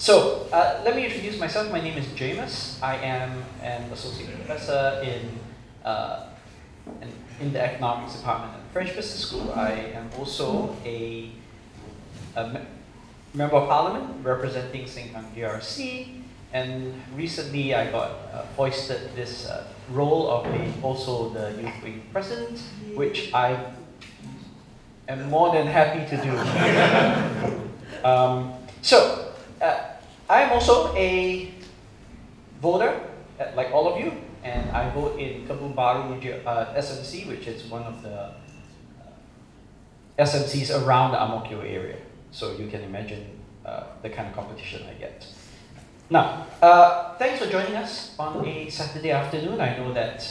So, uh, let me introduce myself. My name is Jamus. I am an associate professor in, uh, in, the economics department at the French Business School. I am also a, a member of parliament representing Sengkang GRC. And recently I got uh, foisted this uh, role of being also the youth wing president, which I am more than happy to do. um, so, uh, I'm also a voter, like all of you, and I vote in Kebun Baru uh, SMC, which is one of the uh, SMCs around the Ang Mo Kio area. So you can imagine uh, the kind of competition I get. Now, uh, thanks for joining us on a Saturday afternoon. I know that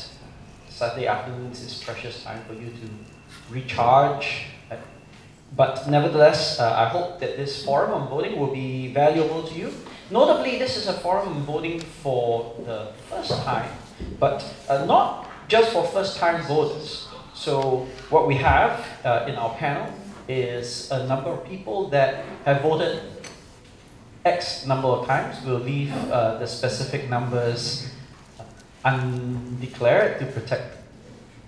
Saturday afternoons is precious time for you to recharge but nevertheless, uh, I hope that this forum on voting will be valuable to you. Notably, this is a forum on voting for the first time, but uh, not just for first-time voters. So what we have uh, in our panel is a number of people that have voted X number of times. We'll leave uh, the specific numbers undeclared to protect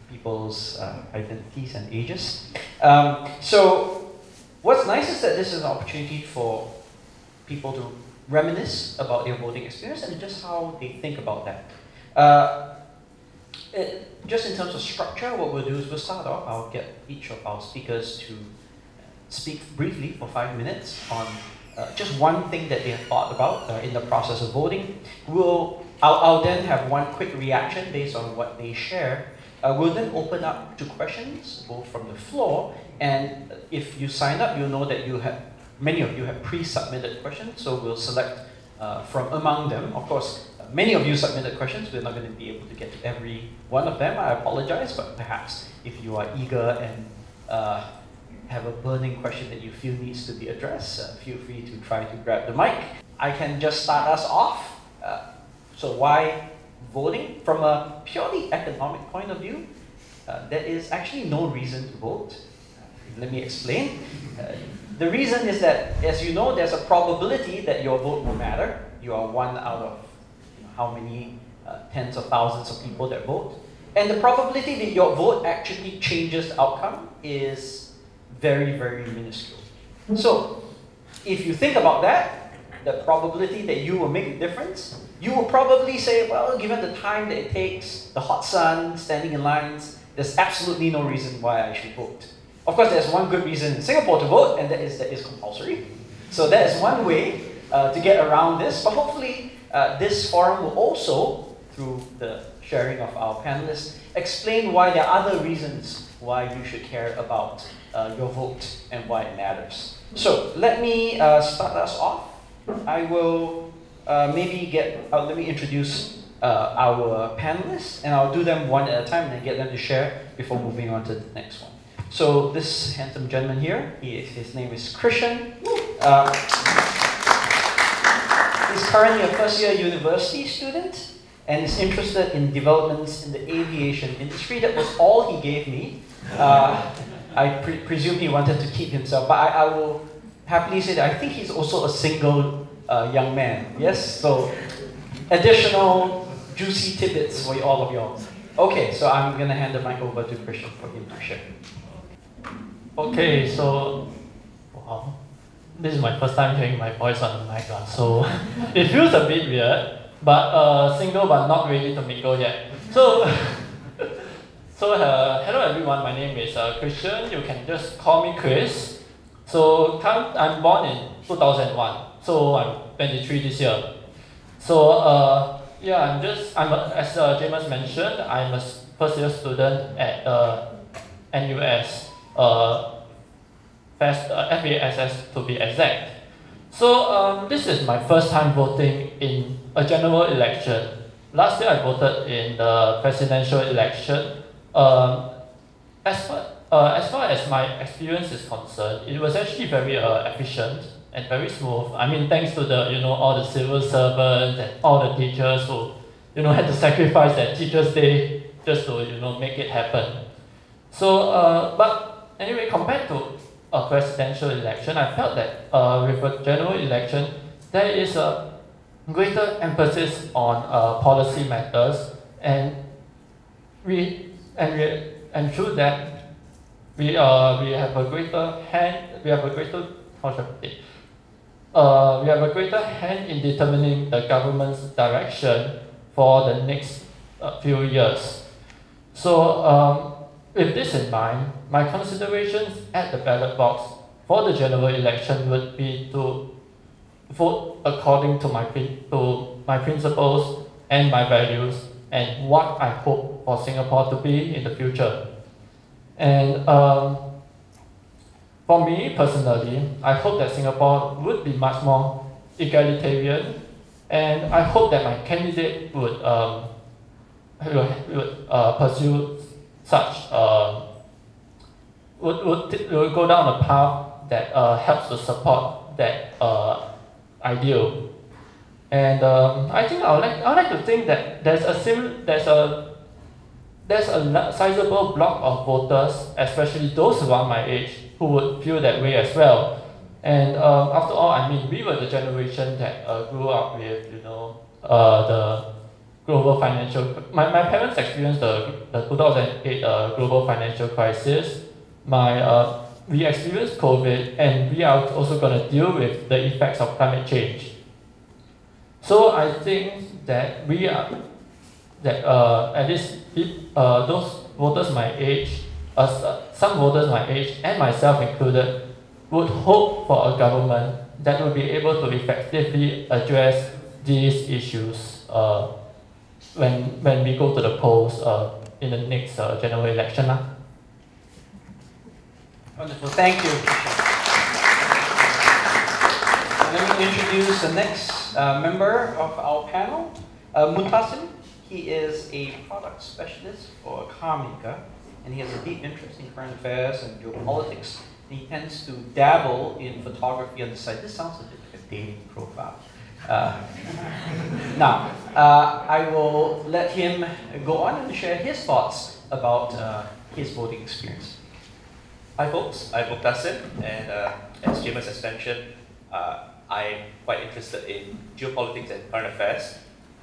people's uh, identities and ages. Um, so what's nice is that this is an opportunity for people to reminisce about their voting experience and just how they think about that. Uh, it, just in terms of structure, what we'll do is we'll start off, I'll get each of our speakers to speak briefly for five minutes on uh, just one thing that they have thought about uh, in the process of voting. We'll, I'll, I'll then have one quick reaction based on what they share, uh, we'll then open up to questions, both from the floor, and if you sign up, you'll know that you have, many of you have pre-submitted questions, so we'll select uh, from among them. Of course, many of you submitted questions, we're not going to be able to get to every one of them, I apologize, but perhaps if you are eager and uh, have a burning question that you feel needs to be addressed, uh, feel free to try to grab the mic. I can just start us off. Uh, so why voting from a purely economic point of view, uh, there is actually no reason to vote. Let me explain. Uh, the reason is that, as you know, there's a probability that your vote will matter. You are one out of you know, how many uh, tens of thousands of people that vote. And the probability that your vote actually changes the outcome is very, very minuscule. So, if you think about that, the probability that you will make a difference you will probably say, well, given the time that it takes, the hot sun, standing in lines, there's absolutely no reason why I should vote. Of course, there's one good reason in Singapore to vote, and that is that it's compulsory. So that is one way uh, to get around this. But hopefully, uh, this forum will also, through the sharing of our panelists, explain why there are other reasons why you should care about uh, your vote and why it matters. So let me uh, start us off. I will uh, maybe get, uh, let me introduce our panelists, and I'll do them one at a time and get them to share before moving on to the next one. So this handsome gentleman here, he, his name is Christian. Uh, he's currently a first year university student and is interested in developments in the aviation industry. That was all he gave me. Uh, I pre presume he wanted to keep himself, but I, I will happily say that I think he's also a single uh, young man. Yes? So, additional juicy tidbits for all of y'all. Okay, so I'm gonna hand the mic over to Christian for him to share. Okay, so wow, this is my first time hearing my voice on the mic, uh, so it feels a bit weird, but uh, single but not ready to mingle yet. So, so uh, hello everyone, my name is uh, Christian. You can just call me Chris. So come, I'm born in 2001. So I'm 23 this year. So uh, yeah, I'm just I'm a, as uh, Jamus mentioned, I'm a first year student at uh, NUS, uh, FAST, uh, FASS to be exact. So um, this is my first time voting in a general election. Last year I voted in the presidential election. Um, as far uh, as far as my experience is concerned, it was actually very uh, efficient and very smooth. I mean, thanks to the, you know, all the civil servants and all the teachers who, you know, had to sacrifice their Teachers' Day just to, you know, make it happen. So, uh, but anyway, compared to a presidential election, I felt that uh, with a general election, there is a greater emphasis on uh, policy matters, and we and we and through that we uh we have a greater hand we have a greater how should I? Uh, we have a greater hand in determining the government's direction for the next uh, few years. So um, with this in mind, my considerations at the ballot box for the general election would be to vote according to my to my principles and my values and what I hope for Singapore to be in the future. And um, for me personally, I hope that Singapore would be much more egalitarian, and I hope that my candidate would um, would uh, pursue such uh, would, would, would go down a path that uh, helps to support that uh, ideal. And um, I think I would like I would like to think that there's a sim there's a there's a sizable block of voters, especially those around my age, who would feel that way as well. And um, after all, I mean, we were the generation that uh, grew up with, you know, uh, the global financial. My, my parents experienced the, the 2008 uh, global financial crisis. My uh, we experienced COVID, and we are also going to deal with the effects of climate change. So I think that we are that uh, at least uh, those voters my age, uh, some voters my age, and myself included, would hope for a government that would be able to effectively address these issues uh, when, when we go to the polls uh, in the next uh, general election. Lah. Wonderful, thank you. Let me introduce the next uh, member of our panel, uh, Mu'tasim. He is a product specialist for a car and he has a deep interest in current affairs and geopolitics. He tends to dabble in photography on the side. This sounds a bit like a dating profile. Uh, now, uh, I will let him go on and share his thoughts about uh, his voting experience. Hi folks, I'm Mu'tasim, and uh, as Jamus has mentioned, uh, I'm quite interested in geopolitics and current affairs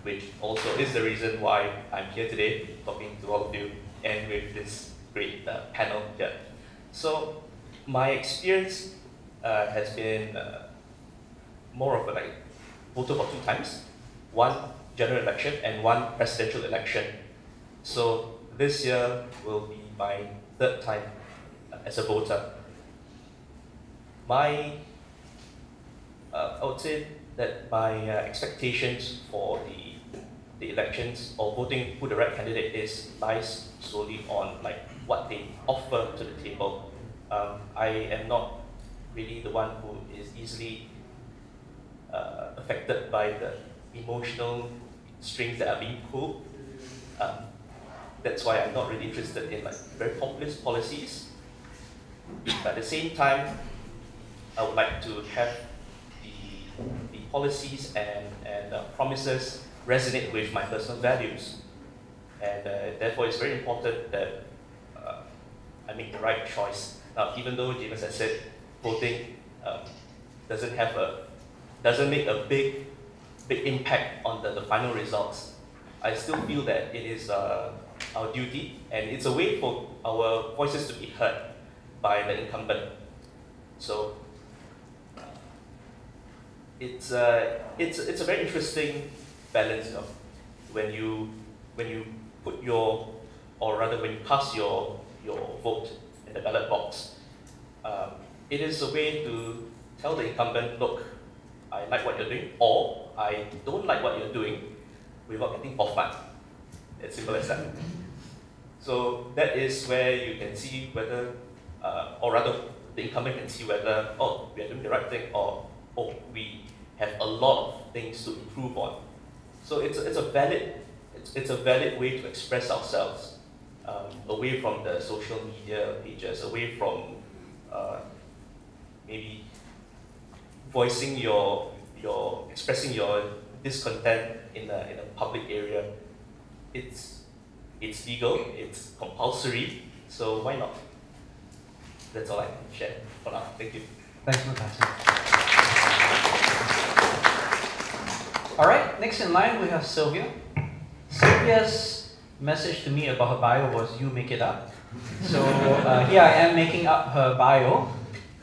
which also is the reason why I'm here today talking to all of you and with this great uh, panel here. So my experience uh, has been uh, more of a like voted for two times, one general election and one presidential election. So this year will be my third time as a voter. My, uh, I would say that my uh, expectations for the the elections or voting who the right candidate is lies solely on like what they offer to the table. Um, I am not really the one who is easily uh, affected by the emotional strings that are being pulled. Um, that's why I'm not really interested in like very populist policies. But at the same time, I would like to have the, the policies and, and promises resonate with my personal values. And uh, therefore, it's very important that uh, I make the right choice. Now, even though Jamus I said voting um, doesn't have a doesn't make a big big impact on the, the final results, I still feel that it is uh, our duty and it's a way for our voices to be heard by the incumbent. So uh, it's, uh, it's, it's a very interesting balance of when you when you put your or rather when you cast your your vote in the ballot box. Um, it is a way to tell the incumbent, look, I like what you're doing, or I don't like what you're doing, without getting off. As simple as that. So that is where you can see whether, uh, or rather, the incumbent can see whether, oh, we are doing the right thing, or oh, we have a lot of things to improve on. So it's, it's a valid it's, it's a valid way to express ourselves um, away from the social media pages, away from uh, maybe voicing your your expressing your discontent in a, in a public area. It's it's legal, it's compulsory, so why not? That's all I can share for now. Thank you. Thanks, Natasha. All right, next in line we have Sylvia. Sylvia's message to me about her bio was you make it up. So uh, here I am making up her bio.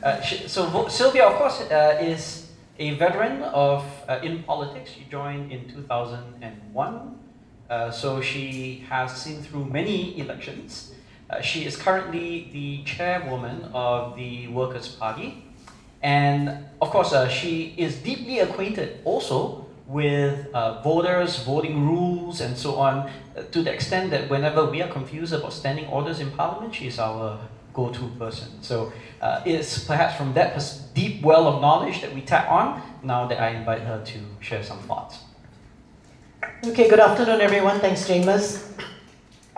Uh, she, so Sylvia, of course, uh, is a veteran of uh, in politics. She joined in 2001. Uh, so she has seen through many elections. Uh, she is currently the chairwoman of the Workers' Party. And of course, she is deeply acquainted also with uh, voters, voting rules, and so on, uh, to the extent that whenever we are confused about standing orders in Parliament, she is our go-to person. So uh, it's perhaps from that deep well of knowledge that we tap on now that I invite her to share some thoughts. Okay, good afternoon, everyone. Thanks, Jamus.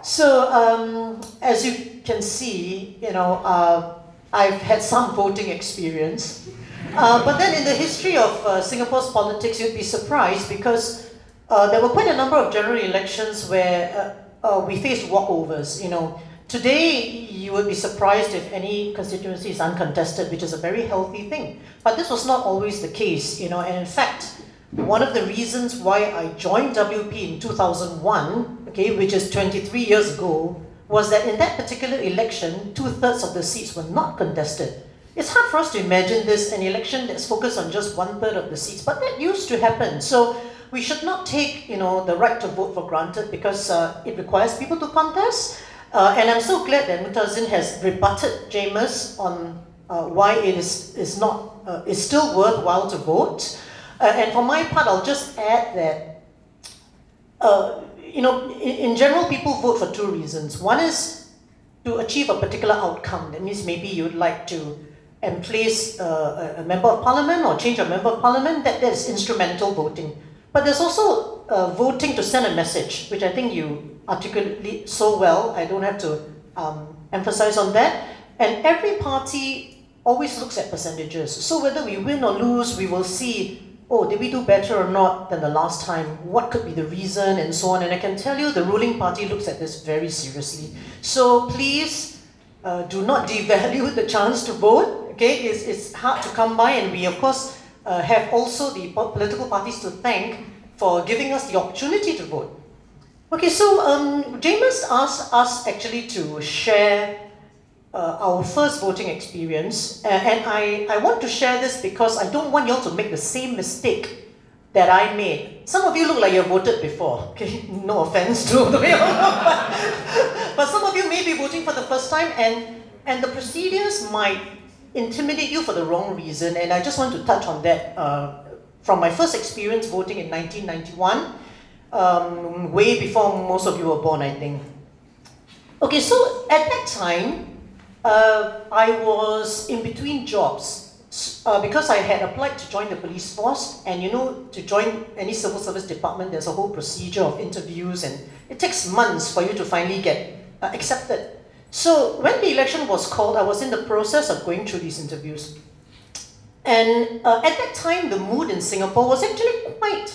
So, um, as you can see, you know, uh, I've had some voting experience. Uh, but then in the history of uh, Singapore's politics, you'd be surprised because uh, there were quite a number of general elections where uh, uh, we faced walkovers. You know, today you would be surprised if any constituency is uncontested, which is a very healthy thing. But this was not always the case. You know, and in fact, one of the reasons why I joined WP in 2001, okay, which is 23 years ago, was that in that particular election, two thirds of the seats were not contested. It's hard for us to imagine this, an election that's focused on just one third of the seats, but that used to happen. So we should not take, you know, the right to vote for granted because uh, it requires people to contest. Uh, and I'm so glad that Mu'tasim has rebutted Jamus on uh, why it is, is not, uh, is still worthwhile to vote. Uh, and for my part, I'll just add that, uh, you know, in, in general, people vote for two reasons. One is to achieve a particular outcome. That means maybe you'd like to and place uh, a member of parliament or change a member of parliament, that, that is instrumental voting. But there's also uh, voting to send a message, which I think you articulate so well. I don't have to um, emphasize on that. And every party always looks at percentages. So whether we win or lose, we will see, oh, did we do better or not than the last time? What could be the reason and so on. And I can tell you the ruling party looks at this very seriously. So please uh, do not devalue the chance to vote okay, it's, it's hard to come by, and we, of course, uh, have also the political parties to thank for giving us the opportunity to vote. Okay, so um, Jamus asked us actually to share uh, our first voting experience, uh, and I, I want to share this because I don't want you all to make the same mistake that I made. Some of you look like you've voted before. Okay, no offense to the way but, but some of you may be voting for the first time, and and the procedures might intimidate you for the wrong reason, and I just want to touch on that uh, from my first experience voting in 1991, um, way before most of you were born, I think. Okay, so at that time, uh, I was in between jobs uh, because I had applied to join the police force, and you know, to join any civil service department, there's a whole procedure of interviews, and it takes months for you to finally get uh, accepted. So when the election was called, I was in the process of going through these interviews. And uh, at that time, the mood in Singapore was actually quite,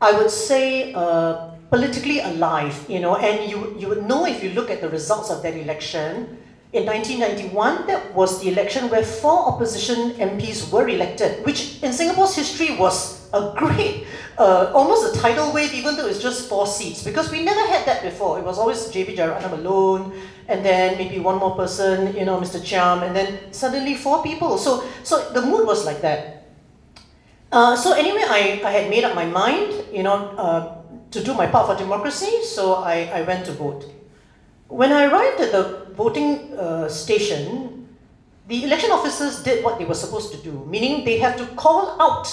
I would say, uh, politically alive, you know, and you, you would know if you look at the results of that election. In 1991, that was the election where four opposition MPs were elected, which in Singapore's history was a great, uh, almost a tidal wave, even though it's just four seats, because we never had that before. It was always JB Jeyaretnam alone, and then maybe one more person, you know, Mr. Chiam, and then suddenly four people. So, so the mood was like that. Uh, so anyway, I, I had made up my mind, you know, uh, to do my part for democracy, so I, I went to vote. When I arrived at the voting uh, station, the election officers did what they were supposed to do, meaning they have to call out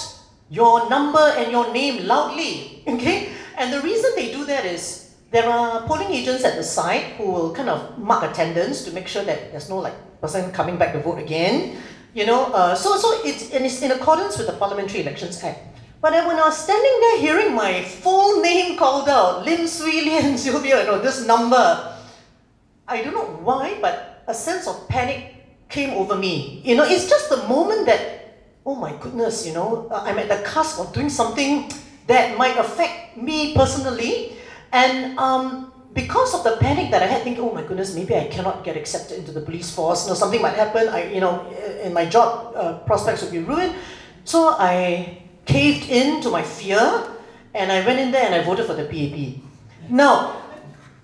your number and your name loudly, okay? And the reason they do that is there are polling agents at the site who will kind of mark attendance to make sure that there's no like person coming back to vote again. You know, uh, so so it's and it's in accordance with the Parliamentary Elections Act. But when I was standing there hearing my full name called out, Lim Swee Lian Sylvia, you know, this number, I don't know why, but a sense of panic came over me. You know, it's just the moment that, oh my goodness, you know, I'm at the cusp of doing something that might affect me personally and um, because of the panic that I had, thinking, oh my goodness, maybe I cannot get accepted into the police force. You know, something might happen. I, you know, and my job uh, prospects would be ruined. So I caved in to my fear, and I went in there and I voted for the PAP. Now,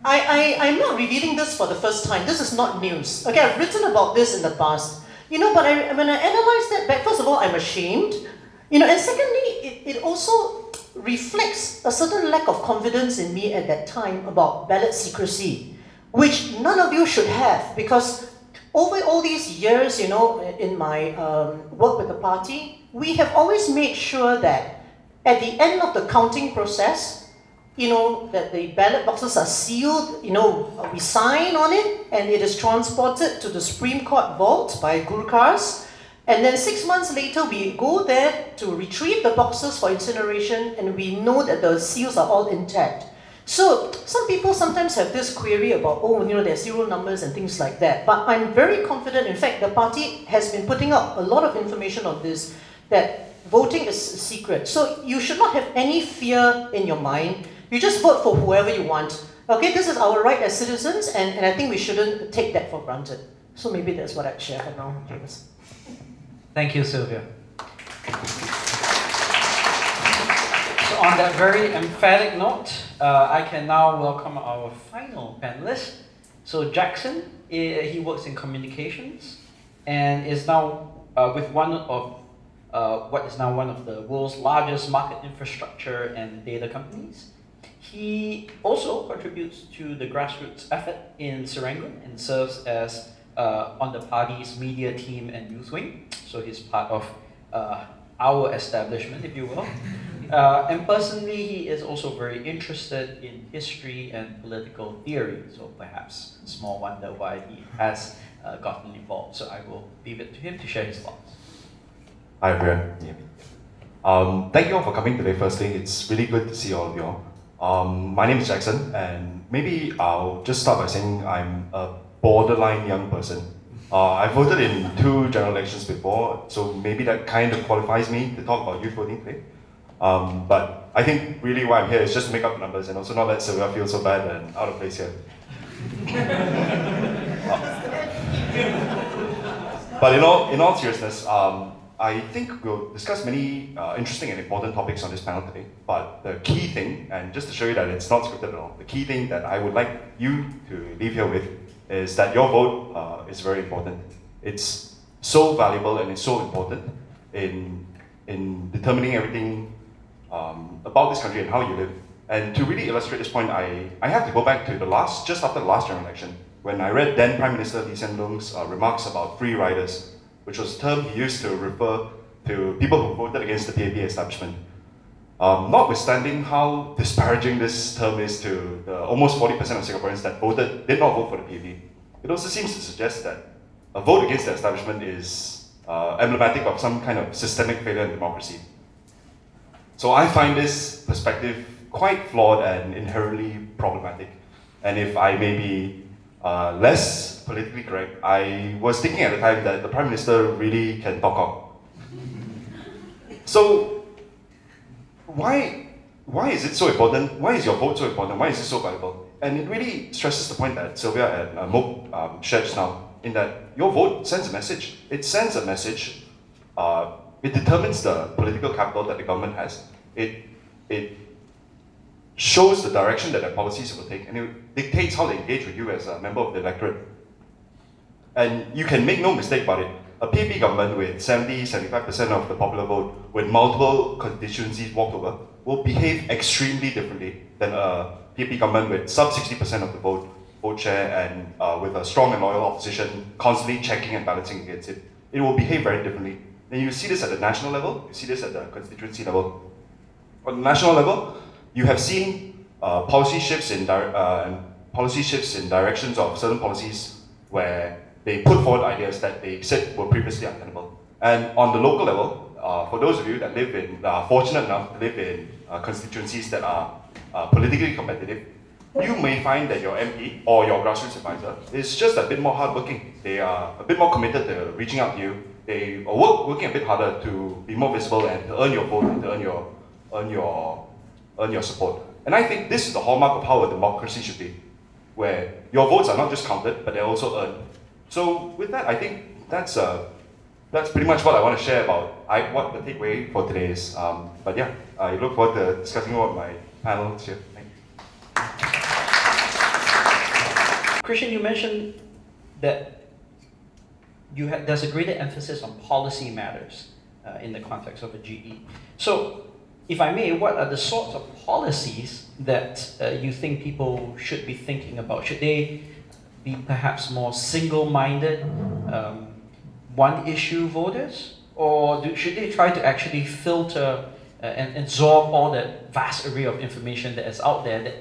I, I, I'm not revealing this for the first time. This is not news. Okay, I've written about this in the past. You know, but I, when I analyze that back, first of all, I'm ashamed. You know, and secondly, it, it also reflects a certain lack of confidence in me at that time about ballot secrecy, which none of you should have because over all these years, you know, in my um, work with the party, we have always made sure that at the end of the counting process, you know, that the ballot boxes are sealed, you know, we sign on it and it is transported to the Supreme Court vault by Gurkhas. And then six months later, we go there to retrieve the boxes for incineration and we know that the seals are all intact. So some people sometimes have this query about, oh, you know, there's serial numbers and things like that. But I'm very confident, in fact, the party has been putting up a lot of information on this, that voting is secret. So you should not have any fear in your mind you just vote for whoever you want. Okay, this is our right as citizens, and, and I think we shouldn't take that for granted. So maybe that's what I'd share for now, Jamus. Thank you, Sylvia. So on that very emphatic note, uh, I can now welcome our final panelist. So Jackson, eh, he works in communications and is now uh, with one of uh, what is now one of the world's largest market infrastructure and data companies. He also contributes to the grassroots effort in Serangoon and serves as uh, on the party's media team and youth wing. So he's part of uh, our establishment, if you will. Uh, and personally, he is also very interested in history and political theory. So perhaps a small wonder why he has uh, gotten involved. So I will leave it to him to share his thoughts. Hi, everyone. Um, thank you all for coming today. Firstly, it's really good to see all of you all. Um, my name is Jackson, and maybe I'll just start by saying I'm a borderline young person. Uh, I voted in two general elections before, so maybe that kind of qualifies me to talk about youth voting today. Um, but I think really why I'm here is just to make up numbers and also not let Sylvia feel so bad and out of place here. but in all, in all seriousness, um, I think we'll discuss many uh, interesting and important topics on this panel today, but the key thing, and just to show you that it's not scripted at all, the key thing that I would like you to leave here with is that your vote uh, is very important. It's so valuable and it's so important in, in determining everything um, about this country and how you live. And to really illustrate this point, I, I have to go back to the last, just after the last general election, when I read then Prime Minister Lee Hsien Loong's uh, remarks about free riders which was a term he used to refer to people who voted against the PAP establishment. Um, notwithstanding how disparaging this term is to the almost 40% of Singaporeans that voted, did not vote for the PAP, it also seems to suggest that a vote against the establishment is uh, emblematic of some kind of systemic failure in democracy. So I find this perspective quite flawed and inherently problematic. And if I may be uh, less politically correct, I was thinking at the time that the Prime Minister really can talk up. So, why, why is it so important? Why is your vote so important? Why is it so valuable? And it really stresses the point that Sylvia and uh, Mook um, shared just now, in that your vote sends a message. It sends a message. Uh, it determines the political capital that the government has. It, it shows the direction that their policies will take, and it dictates how they engage with you as a member of the electorate. And you can make no mistake about it. A PAP government with 70, 75% of the popular vote, with multiple constituencies walked over, will behave extremely differently than a PAP government with sub 60% of the vote, vote share, and uh, with a strong and loyal opposition constantly checking and balancing against it. It will behave very differently. And you see this at the national level, you see this at the constituency level. On the national level, you have seen uh, policy shifts in uh, policy shifts in directions of certain policies where they put forward ideas that they said were previously untenable. And on the local level, uh, for those of you that live in, are fortunate enough to live in uh, constituencies that are uh, politically competitive, you may find that your MP or your grassroots advisor is just a bit more hardworking. They are a bit more committed to reaching out to you. They are work, working a bit harder to be more visible and to earn your vote and to earn your, earn your earn your support. And I think this is the hallmark of how a democracy should be, where your votes are not just counted, but they're also earned. So with that, I think that's a that's pretty much what I want to share about I, what the takeaway for today is. Um, but yeah, I look forward to discussing more with my panel. Thank you. Christian, you mentioned that you have, there's a greater emphasis on policy matters uh, in the context of a GE. So, if I may, what are the sorts of policies that uh, you think people should be thinking about? Should they be perhaps more single minded, um, one issue voters? Or do, should they try to actually filter uh, and absorb all that vast array of information that is out there that,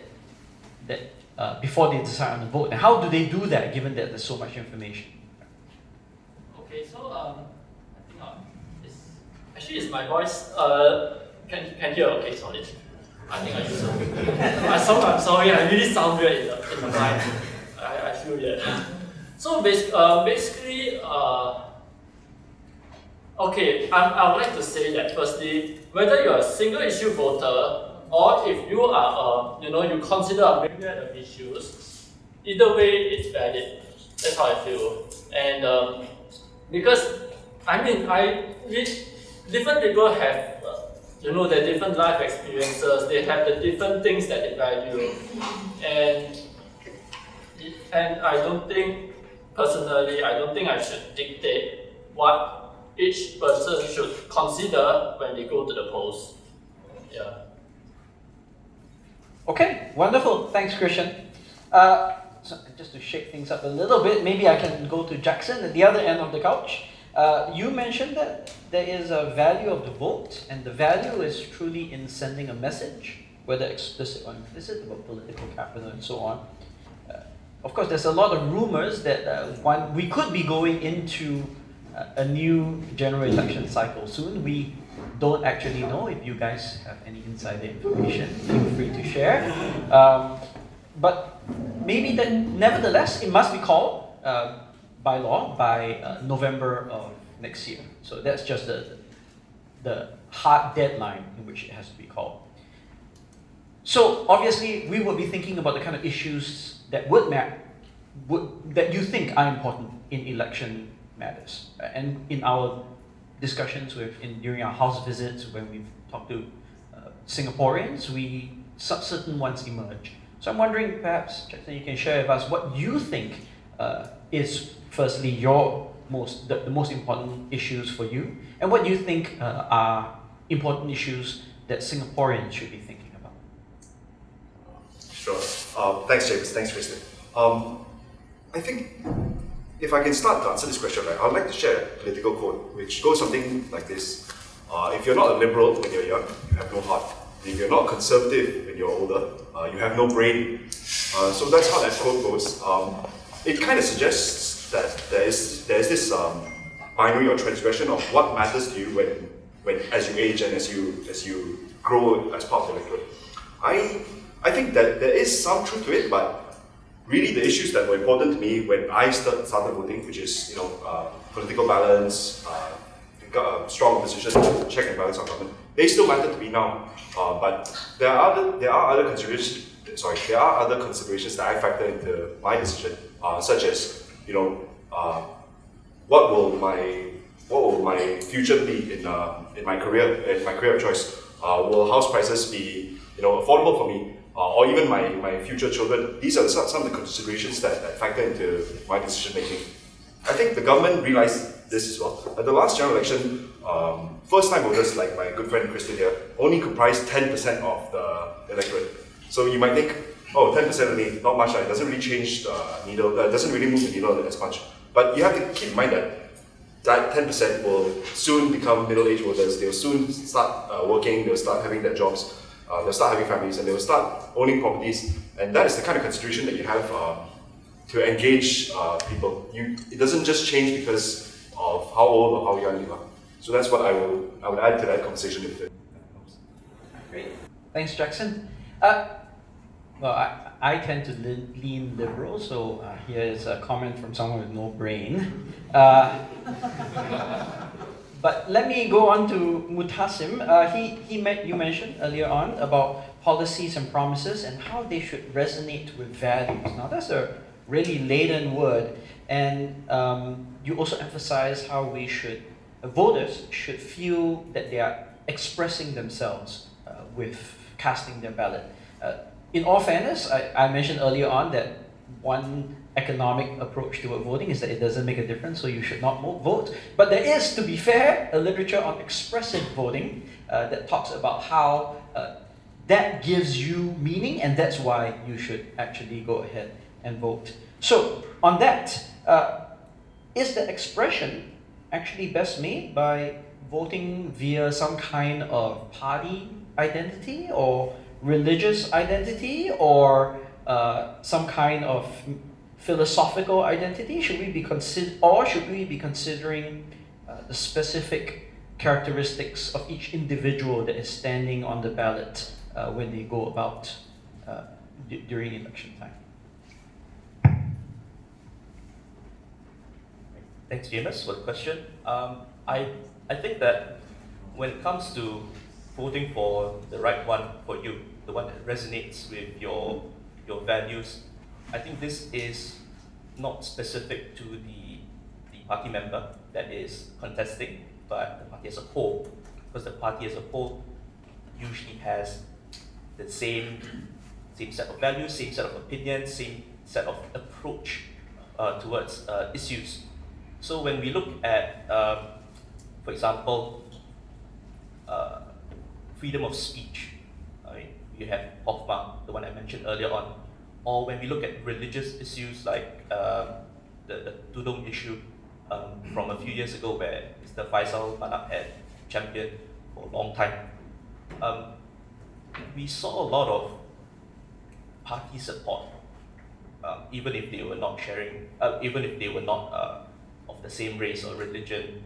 that uh, before they decide on the vote? And how do they do that given that there's so much information? Okay, so um, I think uh, it's, actually it's my voice. Uh, can can hear? Okay, sorry. I think I use it. I sound, I'm sorry. I really sound weird in the in the mic. I, I feel weird. So basic, uh, basically, uh, okay, I, I would like to say that firstly, whether you're a single issue voter or if you are, uh, you know, you consider a myriad of issues, either way, it's valid. That's how I feel. And um, because I mean, I different people have, you know, their different life experiences. They have the different things that they value, and and I don't think personally, I don't think I should dictate what each person should consider when they go to the polls. Yeah. Okay, wonderful. Thanks, Christian. Uh, so just to shake things up a little bit, maybe I can go to Jackson at the other end of the couch. Uh, you mentioned that there is a value of the vote, and the value is truly in sending a message, whether explicit or implicit, about political capital and so on. Uh, of course, there's a lot of rumors that uh, one we could be going into a new general election cycle soon. We don't actually know if you guys have any insider information. Feel free to share. Um, but maybe that, nevertheless, it must be called uh, by law by uh, November of next year. So that's just the, the hard deadline in which it has to be called. So obviously, we will be thinking about the kind of issues that would map, would, that you think are important in election matters. And in our discussions with, in, during our house visits, when we've talked to uh, Singaporeans, we certain ones emerge. So I'm wondering, perhaps, Jackson, you can share with us what you think uh, is, firstly, your most the, the, most important issues for you, and what you think uh, are important issues that Singaporeans should be thinking about. Sure. Uh, thanks, Jamus. Thanks, Christian. Um, I think if I can start to answer this question, right, I'd like to share a political quote, which goes something like this. Uh, if you're not a liberal when you're young, you have no heart. If you're not conservative when you're older, uh, you have no brain. Uh, so that's how that quote goes. Um, it kind of suggests that there is there is this um, binary or transgression of what matters to you when, when as you age and as you as you grow as part of the electorate. I I think that there is some truth to it, but really the issues that were important to me when I start, started voting, which is you know uh, political balance, uh, uh strong opposition, check and balance on government, they still matter to me now. Uh, but there are other there are other considerations. Sorry, there are other considerations that I factor into my decision, uh, such as you know uh, what will my what will my future be in uh, in my career in my career of choice? Uh, will house prices be you know affordable for me, uh, or even my, my future children? These are some, some of the considerations that, that factor into my decision making. I think the government realized this as well. At the last general election, um, first time voters like my good friend Christian here only comprised 10% of the electorate. So you might think, oh, 10% only, not much, right? it doesn't really change the needle, uh, doesn't really move the needle as much. But you have to keep in mind that that 10% will soon become middle-aged voters. They'll soon start uh, working, they'll start having their jobs, uh, they'll start having families, and they'll start owning properties. And that is the kind of consideration that you have uh, to engage uh, people. You, it doesn't just change because of how old or how young you are. So that's what I will I would add to that conversation if it Great. Thanks, Jackson. Uh, well, I, I tend to lean liberal, so uh, here is a comment from someone with no brain. Uh, but let me go on to Mu'tasim. Uh, he, he met, you mentioned earlier on about policies and promises and how they should resonate with values. Now, that's a really laden word, and um, you also emphasize how we should voters should feel that they are expressing themselves uh, with casting their ballot. Uh, in all fairness, I, I mentioned earlier on that one economic approach toward voting is that it doesn't make a difference, so you should not vote. But there is, to be fair, a literature on expressive voting uh, that talks about how uh, that gives you meaning, and that's why you should actually go ahead and vote. So, on that, is that, uh, is the expression actually best made by voting via some kind of party identity or religious identity or uh, some kind of philosophical identity? Should we be consider or should we be considering uh, the specific characteristics of each individual that is standing on the ballot uh, when they go about uh, during election time? Thanks, Jamus, for the question. Um, I, I think that when it comes to voting for the right one for you, the one that resonates with your, your values, I think this is not specific to the, the party member that is contesting, but the party as a whole, because the party as a whole usually has the same, same set of values, same set of opinions, same set of approach uh, towards uh, issues. So when we look at, um, for example, uh, freedom of speech? You have POFMA, the one I mentioned earlier on, or when we look at religious issues like um, the, the Tudong issue um, from a few years ago where Mr. Faisal Manap had championed for a long time, um, we saw a lot of party support, um, even if they were not sharing, uh, even if they were not uh, of the same race or religion,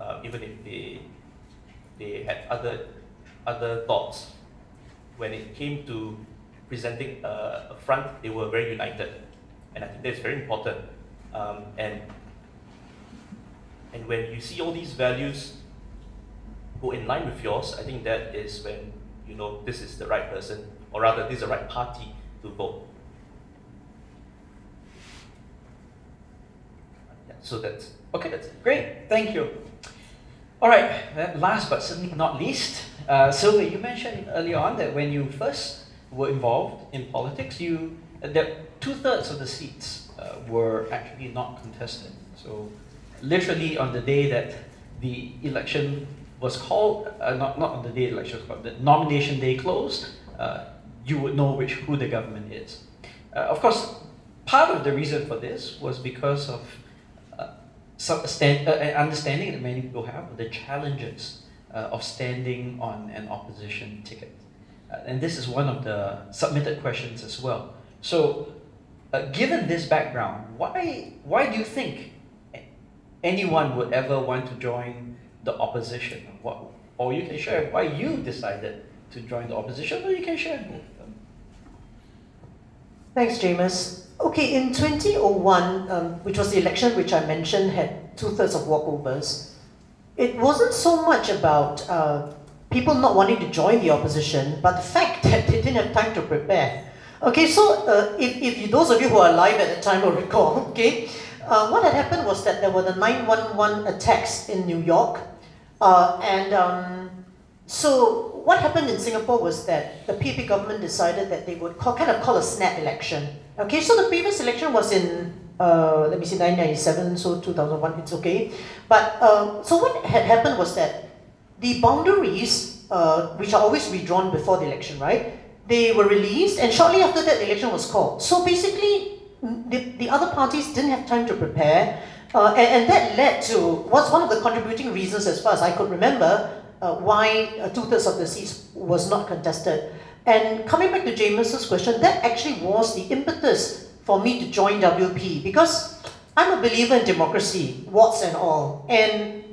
uh, even if they they had other other thoughts. When it came to presenting a, a front, they were very united, and I think that's very important. Um, and and when you see all these values go in line with yours, I think that is when you know this is the right person, or rather, this is the right party to vote. So that's okay. That's great. Thank you. All right. last but certainly not least, uh, Sylvia, you mentioned earlier on that when you first were involved in politics, you uh, that two thirds of the seats uh, were actually not contested. So, literally on the day that the election was called, uh, not not on the day the election was called, the nomination day closed, uh, you would know which who the government is. Uh, of course, part of the reason for this was because of some stand, uh, understanding that many people have the challenges uh, of standing on an opposition ticket. Uh, and this is one of the submitted questions as well. So, uh, given this background, why, why do you think anyone would ever want to join the opposition? What, or you can share why you decided to join the opposition, or you can share both. Thanks, Jamus. Okay, in 2001, um, which was the election which I mentioned had two thirds of walkovers, it wasn't so much about uh, people not wanting to join the opposition, but the fact that they didn't have time to prepare. Okay, so uh, if, if you, those of you who are alive at the time will recall, okay, uh, what had happened was that there were the 911 attacks in New York, uh, and um, so what happened in Singapore was that the PAP government decided that they would call, kind of call a snap election. Okay, so the previous election was in, uh, let me see, 1997, so 2001, it's okay. But, um, so what had happened was that the boundaries, uh, which are always redrawn before the election, right? They were released, and shortly after that, the election was called. So basically, the, the other parties didn't have time to prepare, uh, and, and, that led to, what's one of the contributing reasons, as far as I could remember, uh, why uh, two-thirds of the seats was not contested. And coming back to Jamus's question, that actually was the impetus for me to join WP because I'm a believer in democracy, warts and all. And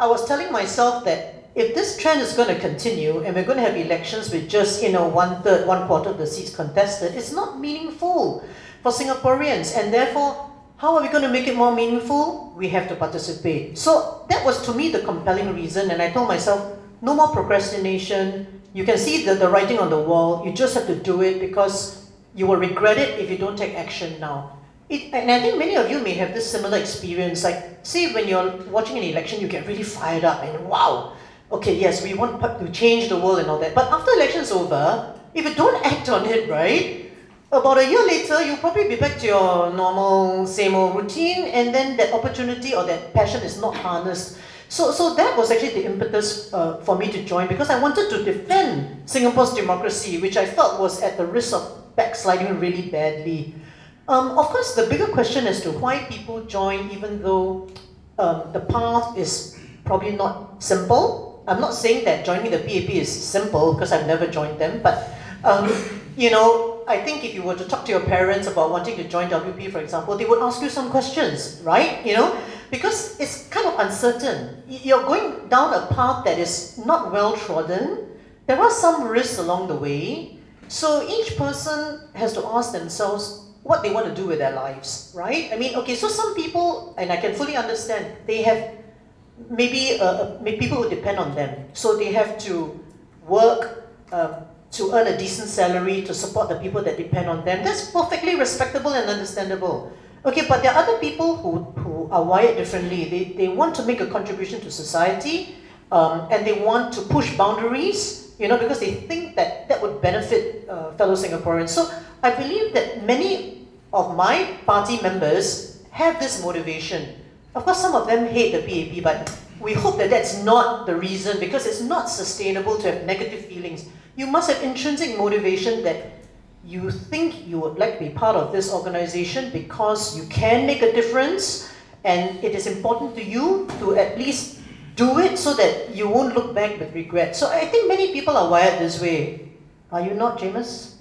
I was telling myself that if this trend is going to continue and we're going to have elections with just, you know, one third, one quarter of the seats contested, it's not meaningful for Singaporeans. And therefore, how are we going to make it more meaningful? We have to participate. So that was to me the compelling reason. And I told myself, no more procrastination, you can see the, the writing on the wall. You just have to do it because you will regret it if you don't take action now. it, and I think many of you may have this similar experience. Like, say, when you're watching an election, you get really fired up and wow, okay, yes, we want to change the world and all that. But after election's over, if you don't act on it, right, about a year later, you'll probably be back to your normal, same old routine, and then that opportunity or that passion is not harnessed. So, so that was actually the impetus uh, for me to join because I wanted to defend Singapore's democracy, which I felt was at the risk of backsliding really badly. Um, of course, the bigger question as to why people join, even though um, the path is probably not simple. I'm not saying that joining the PAP is simple because I've never joined them, but um, you know, I think if you were to talk to your parents about wanting to join WP, for example, they would ask you some questions, right? You know, because it's kind of uncertain. You're going down a path that is not well trodden. There are some risks along the way. So each person has to ask themselves what they want to do with their lives, right? I mean, okay, so some people, and I can fully understand, they have maybe, uh, maybe people who depend on them. So they have to work um, to earn a decent salary to support the people that depend on them. That's perfectly respectable and understandable. Okay, but there are other people who, who are wired differently. They, they want to make a contribution to society um, and they want to push boundaries, you know, because they think that that would benefit uh, fellow Singaporeans. So I believe that many of my party members have this motivation. Of course, some of them hate the PAP, but we hope that that's not the reason because it's not sustainable to have negative feelings. You must have intrinsic motivation that you think you would like to be part of this organization because you can make a difference and it is important to you to at least do it so that you won't look back with regret. So I think many people are wired this way. Are you not, Jamus?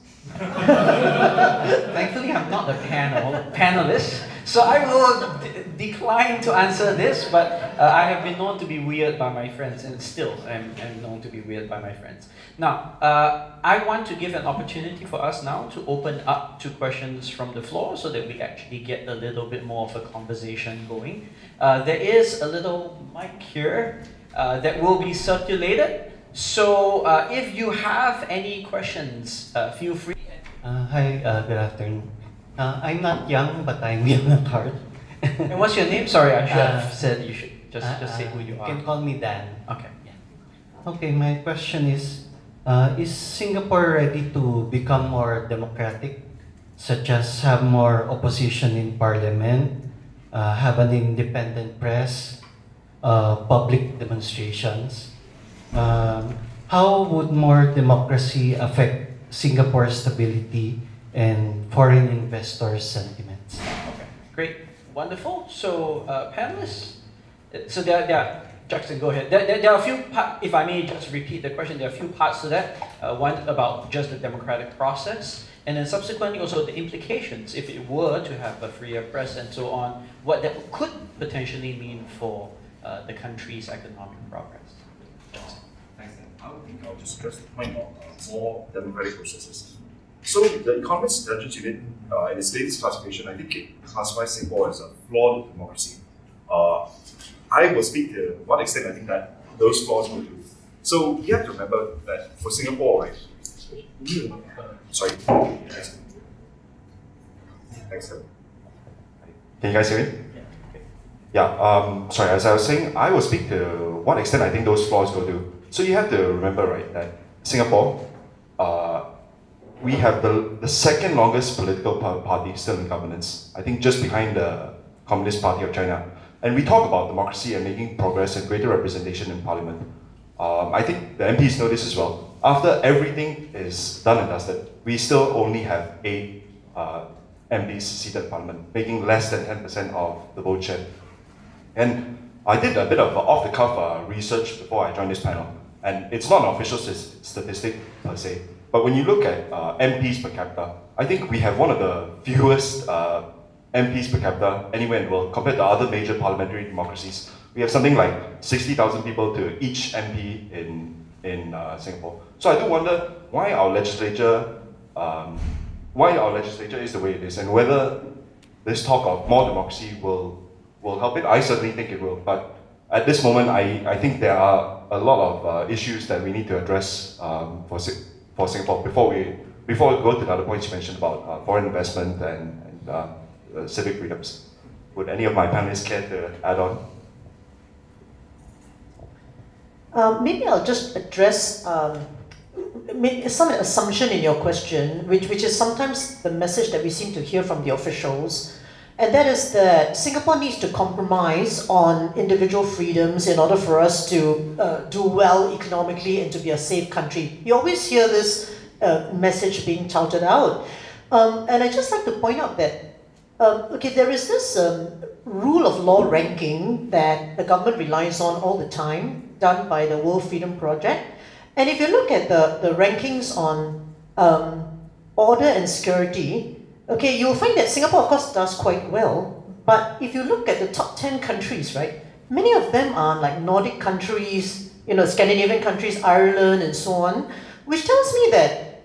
Thankfully, I'm not a panel panelist, so I will decline to answer this. But uh, I have been known to be weird by my friends, and still I'm, I'm known to be weird by my friends. Now, uh, I want to give an opportunity for us now to open up to questions from the floor, so that we actually get a little bit more of a conversation going. Uh, there is a little mic here uh, that will be circulated. So uh, if you have any questions, uh, feel free. Uh, hi, uh, good afternoon. Uh, I'm not young, but I'm young at heart. and what's your name? Sorry, I should Uh, have said you should just, just say who you You are. can call me Dan. Okay. Okay, my question is, uh, is Singapore ready to become more democratic, such as have more opposition in parliament, uh, have an independent press, uh, public demonstrations? Um, how would more democracy affect Singapore's stability and foreign investors' sentiments? Okay. Great. Wonderful. So, uh, panelists. uh, So there, there. Jackson, go ahead. There, there, there are a few. Pa- if I may just repeat the question, there are a few parts to that. Uh, one about just the democratic process, and then subsequently also the implications if it were to have a freer press and so on. What that could potentially mean for uh, the country's economic progress. Jackson. Thanks, Dan. I think I'll just stress the point of uh, more democratic processes. So the Economist Intelligence Unit, uh, in its latest classification, I think it classifies Singapore as a flawed democracy. Uh, I will speak to what extent I think that those flaws will do. So you have to remember that for Singapore, right? Sorry. Thanks. Thanks, Can you guys hear me? Yeah, um, sorry, as I was saying, I will speak to what extent I think those flaws go to. So you have to remember, right, that Singapore, uh, we have the, the second longest political party still in governance. I think just behind the Communist Party of China. And we talk about democracy and making progress and greater representation in parliament. Um, I think the MPs know this as well. After everything is done and dusted, we still only have eight uh, MPs seated in parliament, making less than 10% of the vote share. And I did a bit of off the cuff uh, research before I joined this panel, and it's not an official st- statistic per se. But when you look at uh, MPs per capita, I think we have one of the fewest uh, MPs per capita anywhere in the world compared to other major parliamentary democracies. We have something like 60,000 people to each MP in, in uh, Singapore. So I do wonder why our legislature, um, why our legislature is the way it is, and whether this talk of more democracy will will help it. I certainly think it will. But at this moment, I, I think there are a lot of uh, issues that we need to address um, for, for Singapore before we before we go to the other points you mentioned about uh, foreign investment and, and uh, uh, civic freedoms. Would any of my panelists care to add on? Um, maybe I'll just address um, some assumption in your question, which, which is sometimes the message that we seem to hear from the officials, and that is that Singapore needs to compromise on individual freedoms in order for us to uh, do well economically and to be a safe country. You always hear this uh, message being touted out. Um, and I just like to point out that, um, okay, there is this um, rule of law ranking that the government relies on all the time, done by the World Freedom Project. And if you look at the, the rankings on um, order and security, okay, you'll find that Singapore, of course, does quite well. But if you look at the top 10 countries, right, many of them are like Nordic countries, you know, Scandinavian countries, Ireland, and so on, which tells me that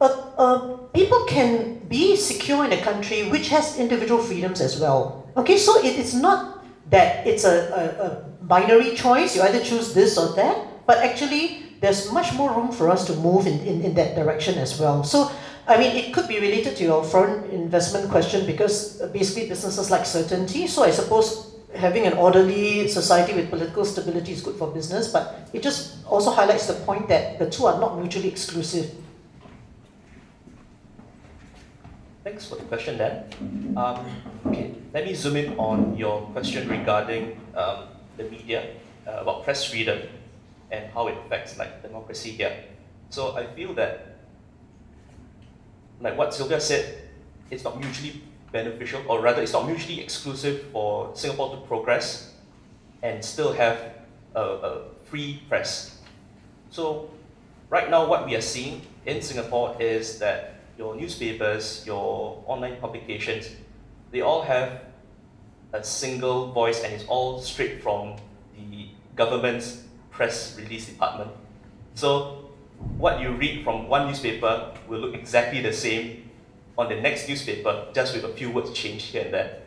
uh, uh, people can be secure in a country which has individual freedoms as well. Okay, so it, it's not that it's a, a, a binary choice, you either choose this or that, but actually there's much more room for us to move in, in, in that direction as well. So, I mean, it could be related to your foreign investment question because basically businesses like certainty. So I suppose having an orderly society with political stability is good for business, but it just also highlights the point that the two are not mutually exclusive. Thanks for the question, Dan. Um, okay, let me zoom in on your question regarding um, the media, uh, about press freedom and how it affects like democracy here. So I feel that, like what Sylvia said, it's not mutually beneficial, or rather, it's not mutually exclusive for Singapore to progress and still have a, a free press. So right now, what we are seeing in Singapore is that your newspapers, your online publications, they all have a single voice and it's all straight from the government's press release department. So what you read from one newspaper will look exactly the same on the next newspaper, just with a few words changed here and there.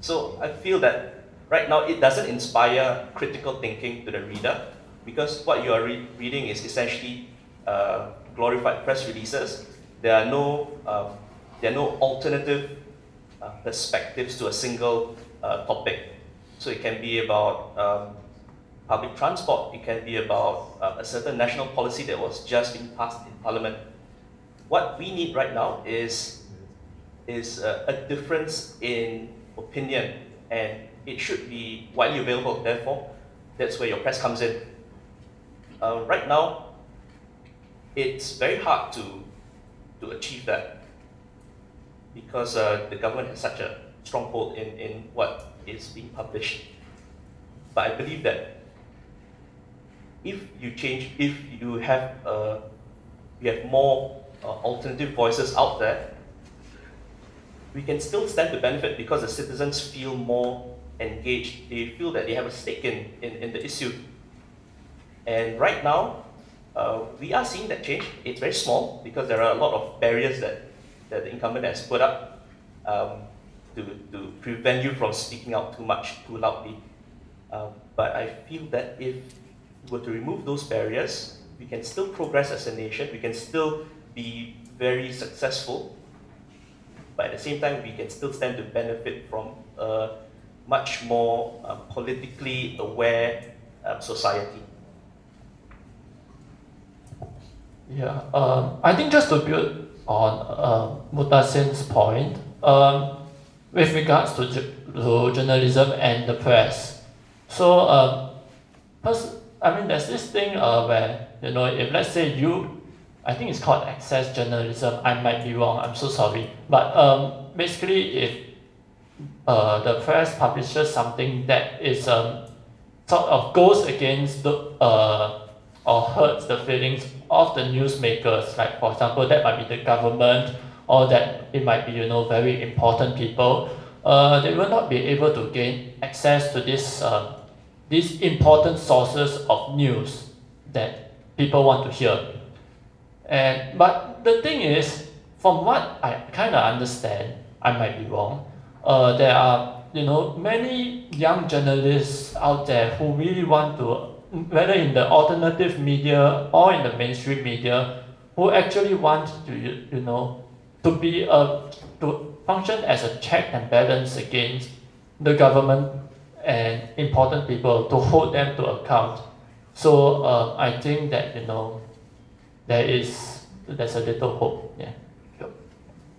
So I feel that right now it doesn't inspire critical thinking to the reader because what you are re reading is essentially uh, glorified press releases. There are no, uh, there are no alternative uh, perspectives to a single uh, topic. So it can be about um, public transport. It can be about uh, a certain national policy that was just being passed in Parliament. What we need right now is, is uh, a difference in opinion, and it should be widely available. Therefore, that's where your press comes in. Uh, right now, it's very hard to, to achieve that because uh, the government has such a stronghold in, in what is being published. But I believe that if you change, if you have uh, you have more uh, alternative voices out there, we can still stand to benefit because the citizens feel more engaged. They feel that they have a stake in, in, in the issue. And right now, uh, we are seeing that change. It's very small because there are a lot of barriers that, that the incumbent has put up um, to, to prevent you from speaking out too much, too loudly. Um, but I feel that if were to remove those barriers, we can still progress as a nation, we can still be very successful, but at the same time, we can still stand to benefit from a much more uh, politically aware um, society. Yeah, um, I think just to build on uh, Mu'tasim's point, um, with regards to, to journalism and the press, so um, I mean, there's this thing uh, where, you know, if let's say you, I think it's called access journalism, I might be wrong, I'm so sorry. But um, basically, if uh, the press publishes something that is um, sort of goes against the, uh, or hurts the feelings of the newsmakers, like for example, that might be the government, or that it might be, you know, very important people, uh, they will not be able to gain access to this uh, these important sources of news that people want to hear. And but the thing is, from what I kind of understand, I might be wrong. Uh, there are you know many young journalists out there who really want to, whether in the alternative media or in the mainstream media, who actually want to you, know to be a to function as a check and balance against the government and important people to hold them to account. So uh, I think that you know there is there's a little hope. Yeah.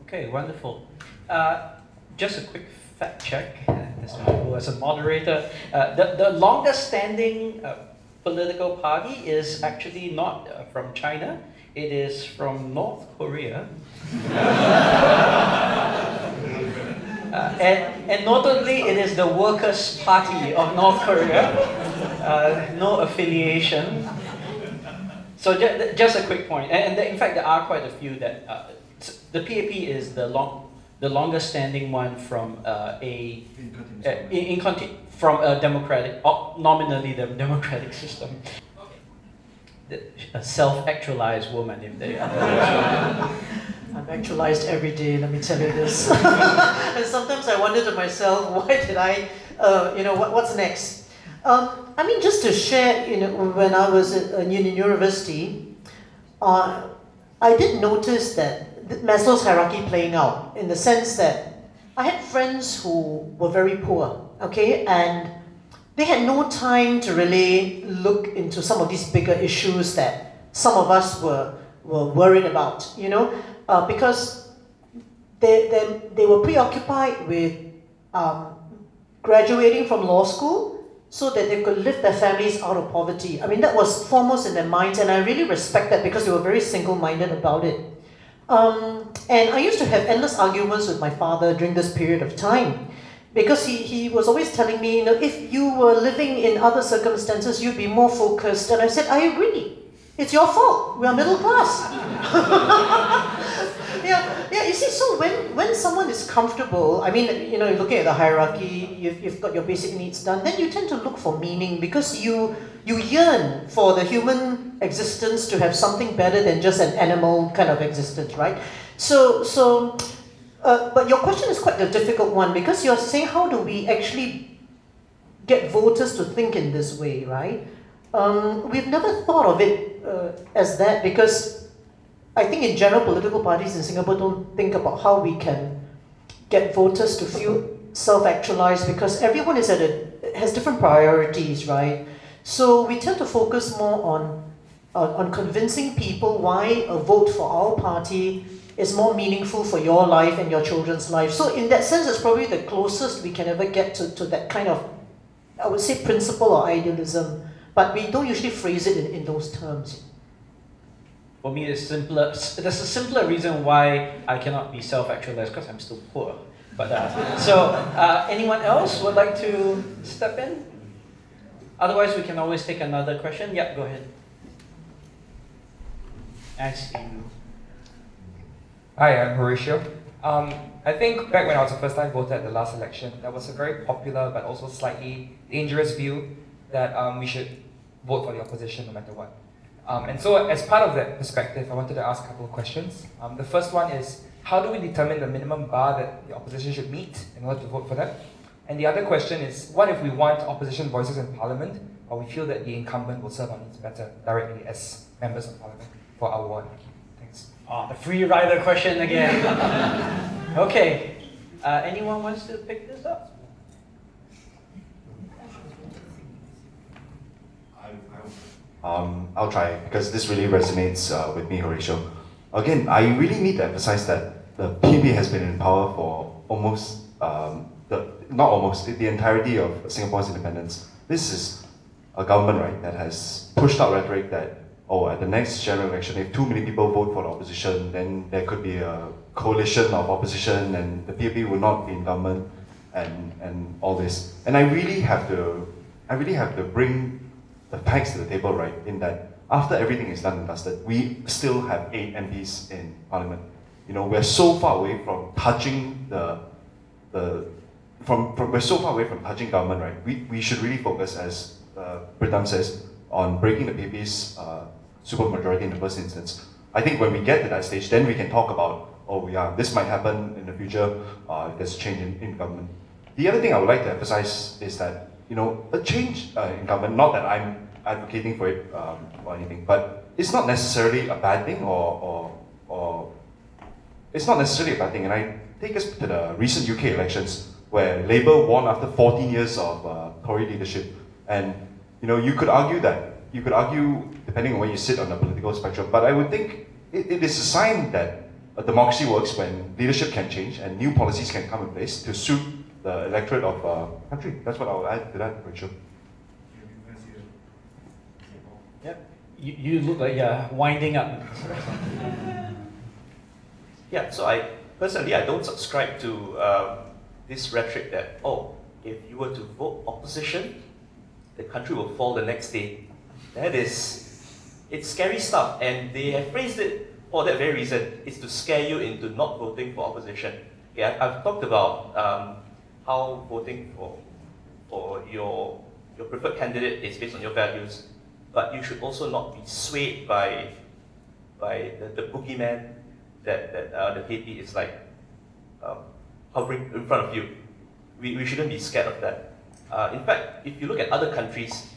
Okay, wonderful. Uh, just a quick fact check. This one as a moderator. Uh, the, the longest standing uh, political party is actually not uh, from China. It is from North Korea. Uh, and, and notably, it is the Workers' Party of North Korea. Uh, no affiliation. So ju- just a quick point. And, and in fact, there are quite a few that uh, the PAP is the long, the longest standing one from uh, a uh, in, in from a democratic, nominally the democratic system. The- A self-actualized woman, if they are. I'm actualized every day, let me tell you this. and sometimes I wonder to myself, why did I, uh, you know, what, what's next? Um, I mean, just to share, you know, when I was at, in university, uh, I did notice that Maslow's hierarchy playing out in the sense that I had friends who were very poor, okay, and they had no time to really look into some of these bigger issues that some of us were, were worried about, you know, uh, because they, they, they were preoccupied with um, graduating from law school so that they could lift their families out of poverty. I mean, that was foremost in their minds, and I really respect that because they were very single minded about it. Um, and I used to have endless arguments with my father during this period of time because he, he was always telling me, you know, if you were living in other circumstances, you'd be more focused. And I said, I agree. It's your fault. We are middle class. yeah, yeah. You see, so when, when someone is comfortable, I mean, you know, looking at the hierarchy, you've, you've got your basic needs done, then you tend to look for meaning because you you yearn for the human existence to have something better than just an animal kind of existence, right? So so. Uh, but your question is quite a difficult one because you're saying how do we actually get voters to think in this way, right? Um, we've never thought of it uh, as that because I think in general political parties in Singapore don't think about how we can get voters to feel self-actualized because everyone is at a has different priorities, right? So we tend to focus more on on, on convincing people why a vote for our party is more meaningful for your life and your children's life. So in that sense, it's probably the closest we can ever get to, to that kind of, I would say, principle or idealism. But we don't usually phrase it in, in those terms. For me, it's simpler. There's a simpler reason why I cannot be self-actualized because I'm still poor. But uh, so, uh, anyone else would like to step in? Otherwise, we can always take another question. Yeah, go ahead. I see you. Hi, I'm Horatio. Um, I think back when I was a first time voter at the last election, that was a very popular but also slightly dangerous view that um, we should vote for the opposition no matter what. Um, and so, as part of that perspective, I wanted to ask a couple of questions. Um, the first one is how do we determine the minimum bar that the opposition should meet in order to vote for them? And the other question is what if we want opposition voices in parliament, but we feel that the incumbent will serve our needs better directly as members of parliament for our ward? Thanks. Oh, the free rider question again. okay. Uh, anyone wants to pick this up? Um, I'll try because this really resonates uh, with me, Horatio. Again, I really need to emphasize that the PB has been in power for almost, um, the, not almost, the entirety of Singapore's independence. This is a government, right, that has pushed out rhetoric that, oh, at the next general election, if too many people vote for the opposition, then there could be a coalition of opposition and the PB will not be in government and, and all this. And I really have to, I really have to bring the facts to the table, right, in that after everything is done and dusted, we still have eight MPs in Parliament. You know, we're so far away from touching the, the from, from we're so far away from touching government, right? We, we should really focus, as uh, Pritam says, on breaking the PP's uh, supermajority in the first instance. I think when we get to that stage, then we can talk about, oh yeah, this might happen in the future, uh, there's a change in, in government. The other thing I would like to emphasize is that, you know, a change uh, in government, not that I'm advocating for it um, or anything, but it's not necessarily a bad thing or, or, or it's not necessarily a bad thing. And I take us to the recent UK elections where Labour won after 14 years of uh, Tory leadership. And you know, you could argue that, you could argue, depending on where you sit on the political spectrum, but I would think it, it is a sign that a democracy works when leadership can change and new policies can come in place to suit the electorate of uh, country. That's what I would add to that, Rachel. Yep. You, look like you're winding up. Yeah, so I personally I don't subscribe to um, this rhetoric that oh, if you were to vote opposition, the country will fall the next day. That is, it's scary stuff, and they have phrased it for that very reason. It's to scare you into not voting for opposition. Yeah, I've talked about um, how voting for for your your preferred candidate is based on your values, but you should also not be swayed by by the, the boogeyman that, that uh, the PAP is like um, hovering in front of you. We, we shouldn't be scared of that. Uh, in fact, if you look at other countries,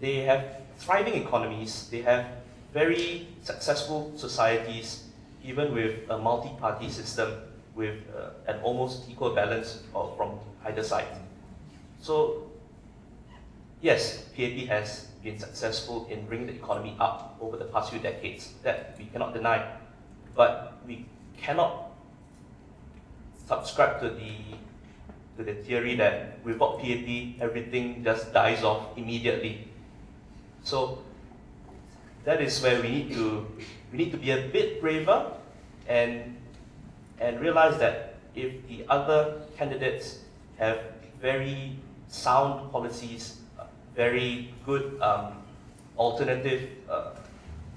they have thriving economies, they have very successful societies, even with a multi-party system with uh, an almost equal balance of, from either side. So, yes, PAP has been successful in bringing the economy up over the past few decades. That we cannot deny but we cannot subscribe to the to the theory that without PAP everything just dies off immediately. So that is where we need to we need to be a bit braver and and realize that if the other candidates have very sound policies, very good um, alternative uh,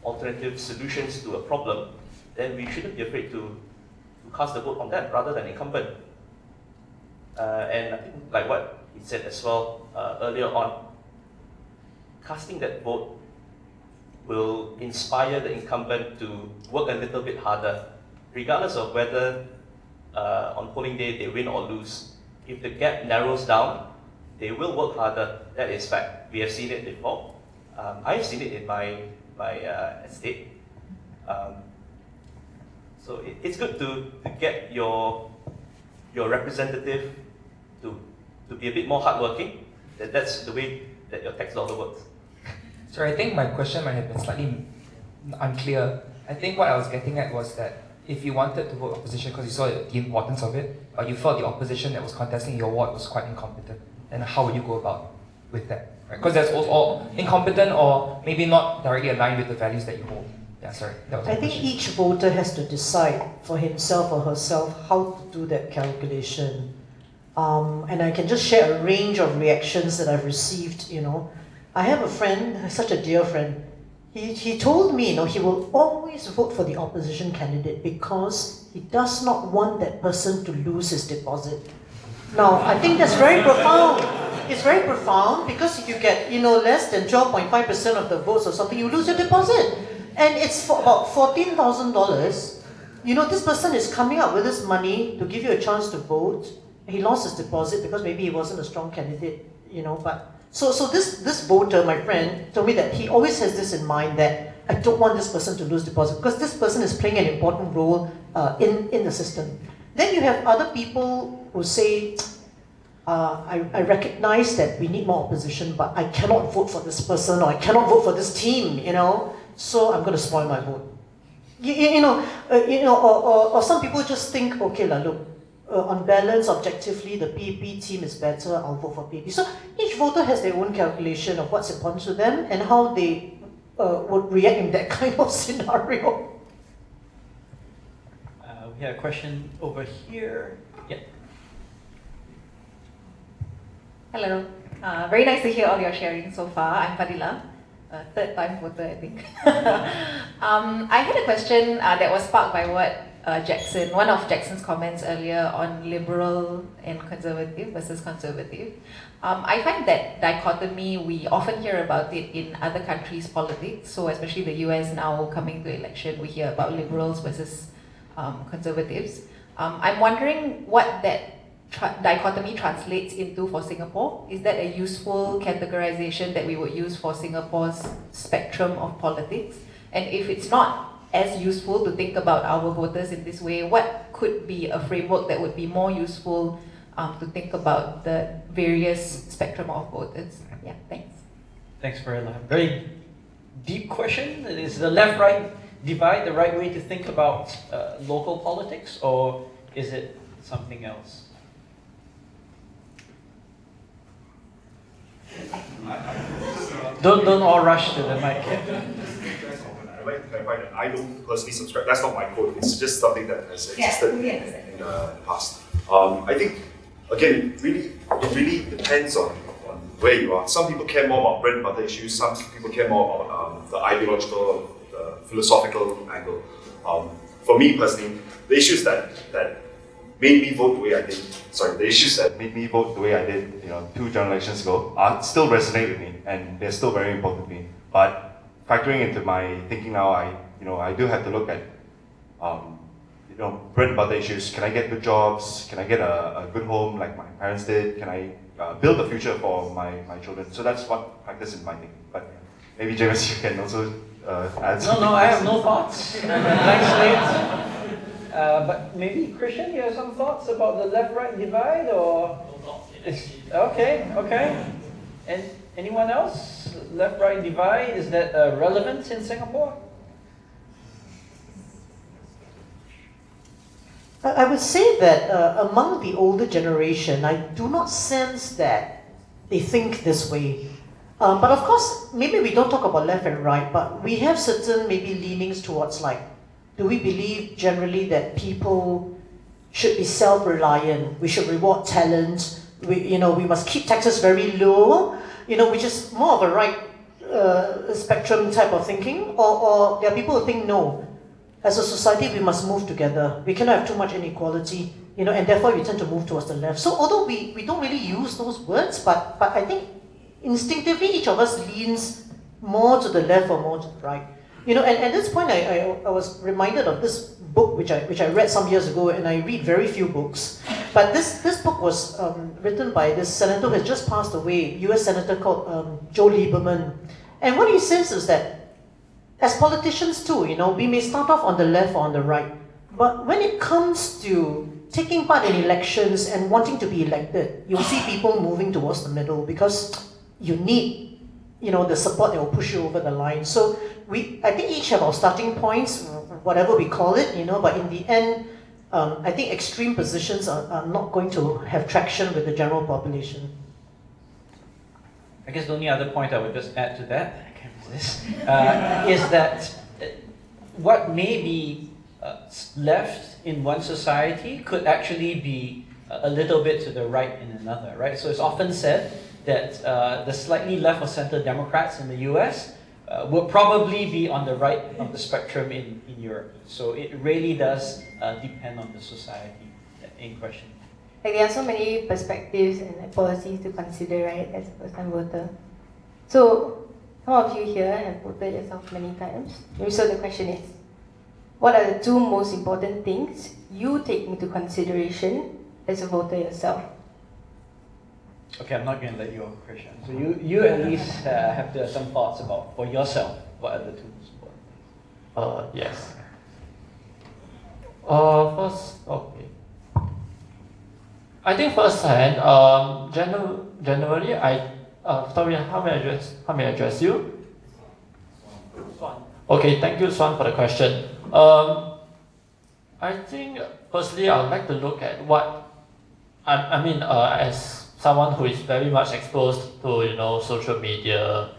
alternative solutions to a problem, then we shouldn't be afraid to, to cast the vote on them rather than incumbent. Uh, and I think, like what he said as well uh, earlier on, casting that vote will inspire the incumbent to work a little bit harder, regardless of whether uh, on polling day they win or lose. If the gap narrows down, they will work harder. That is fact. We have seen it before. Um, I've seen it in my my uh, estate. Um, so it, it's good to, to get your, your representative to, to be a bit more hardworking. That, that's the way that your tax dollar works. Sorry, I think my question might have been slightly unclear. I think what I was getting at was that if you wanted to vote opposition because you saw the importance of it, but you felt the opposition that was contesting your ward was quite incompetent, then how would you go about with that? Because right? that's also incompetent or maybe not directly aligned with the values that you hold. Yeah, sorry. I think question. each voter has to decide for himself or herself how to do that calculation. Um, and I can just share a range of reactions that I've received, you know. I have a friend, such a dear friend, he, he told me, you know, he will always vote for the opposition candidate because he does not want that person to lose his deposit. Now, I think that's very profound. It's very profound because if you get, you know, less than 12.5% of the votes or something, you lose your deposit and it's for about $14,000. You know, this person is coming up with this money to give you a chance to vote. He lost his deposit because maybe he wasn't a strong candidate, you know, but so so this this voter, my friend, told me that he always has this in mind that I don't want this person to lose deposit because this person is playing an important role uh, in, in the system. Then you have other people who say, uh, I, I recognize that we need more opposition, but I cannot vote for this person or I cannot vote for this team, you know so I'm going to spoil my vote. You, you know, uh, you know, or, or, or some people just think, okay, la, look, uh, on balance, objectively, the PAP team is better, I'll vote for PAP. So each voter has their own calculation of what's important to them and how they uh, would react in that kind of scenario. A question over here. Yeah. Hello. Uh, very nice to hear all your sharing so far. I'm Fadila uh, third time voter, I think. um, I had a question uh, that was sparked by what uh, Jackson, one of Jackson's comments earlier on liberal and conservative versus conservative. Um, I find that dichotomy, we often hear about it in other countries' politics. So, especially the US now coming to election, we hear about liberals versus um, conservatives. Um, I'm wondering what that tra dichotomy translates into for Singapore? Is that a useful categorization that we would use for Singapore's spectrum of politics? And if it's not as useful to think about our voters in this way, what could be a framework that would be more useful um, to think about the various spectrum of voters? Yeah, thanks. Thanks much. Very deep question. Is the left-right divide the right way to think about uh, local politics, or is it something else? Don't don't all rush to the mic. I'd like to clarify that I don't personally subscribe. That's not my quote. It's just something that has existed Yeah, in, the, in the past. Um, I think again, it really, it really depends on, on where you are. Some people care more about bread and butter issues. Some people care more about um, the ideological, philosophical angle. Um, for me personally, the issues that that made me vote the way I did. Sorry, the issues that made me vote the way I did, you know, two generations ago, are still resonate with me, and they're still very important to me. But factoring into my thinking now, I, you know, I do have to look at, um, you know, bread and butter issues. Can I get good jobs? Can I get a, a good home like my parents did? Can I uh, build a future for my, my children? So that's what factors in my thinking. But maybe Jamus, you can also uh, add. No, something no, to I have no thoughts. I'm a blank slate. Uh, but maybe Christian, you have some thoughts about the left-right divide, or it's, okay, okay. And anyone else? Left-right divide is that uh, relevant in Singapore? I I would say that uh, among the older generation, I do not sense that they think this way. Um, but of course, maybe we don't talk about left and right, but we have certain maybe leanings towards like, do we believe generally that people should be self-reliant? We should reward talent. We, you know, we must keep taxes very low. You know, which is more of a right uh, spectrum type of thinking, or, or there are people who think no as a society, we must move together. We cannot have too much inequality, you know, and therefore we tend to move towards the left. So although we, we don't really use those words, but, but I think instinctively each of us leans more to the left or more to the right. You know, and at this point, I, I, I was reminded of this book which I, which I read some years ago, and I read very few books. But this, this book was um, written by this senator who has just passed away, US Senator called um, Joe Lieberman. And what he says is that as politicians too, you know, we may start off on the left or on the right, but when it comes to taking part in elections and wanting to be elected, you'll see people moving towards the middle because you need, you know, the support that will push you over the line. So we, I think each have our starting points, whatever we call it, you know, but in the end, um, I think extreme positions are, are not going to have traction with the general population. I guess the only other point I would just add to that, I can't resist, uh, is that uh, what may be uh, left in one society could actually be a little bit to the right in another, right? So it's often said that uh, the slightly left or center Democrats in the US uh, would probably be on the right of the spectrum in, in Europe. So it really does uh, depend on the society in question. Like there are so many perspectives and policies to consider, right, as a first-time voter. So, some of you here have voted yourself many times. So the question is, what are the two most important things you take into consideration as a voter yourself? Okay, I'm not going to let you off, Christian. So you, you at least uh, have to some thoughts about for yourself. What are the two most important things? Uh, yes. Uh, first, okay. I think first hand, um, general, generally, I, uh, sorry, how may I address, how may I address you? Swan. Okay, thank you, Swan, for the question. Um, I think, firstly, I would like to look at what, I, I mean, uh, as someone who is very much exposed to, you know, social media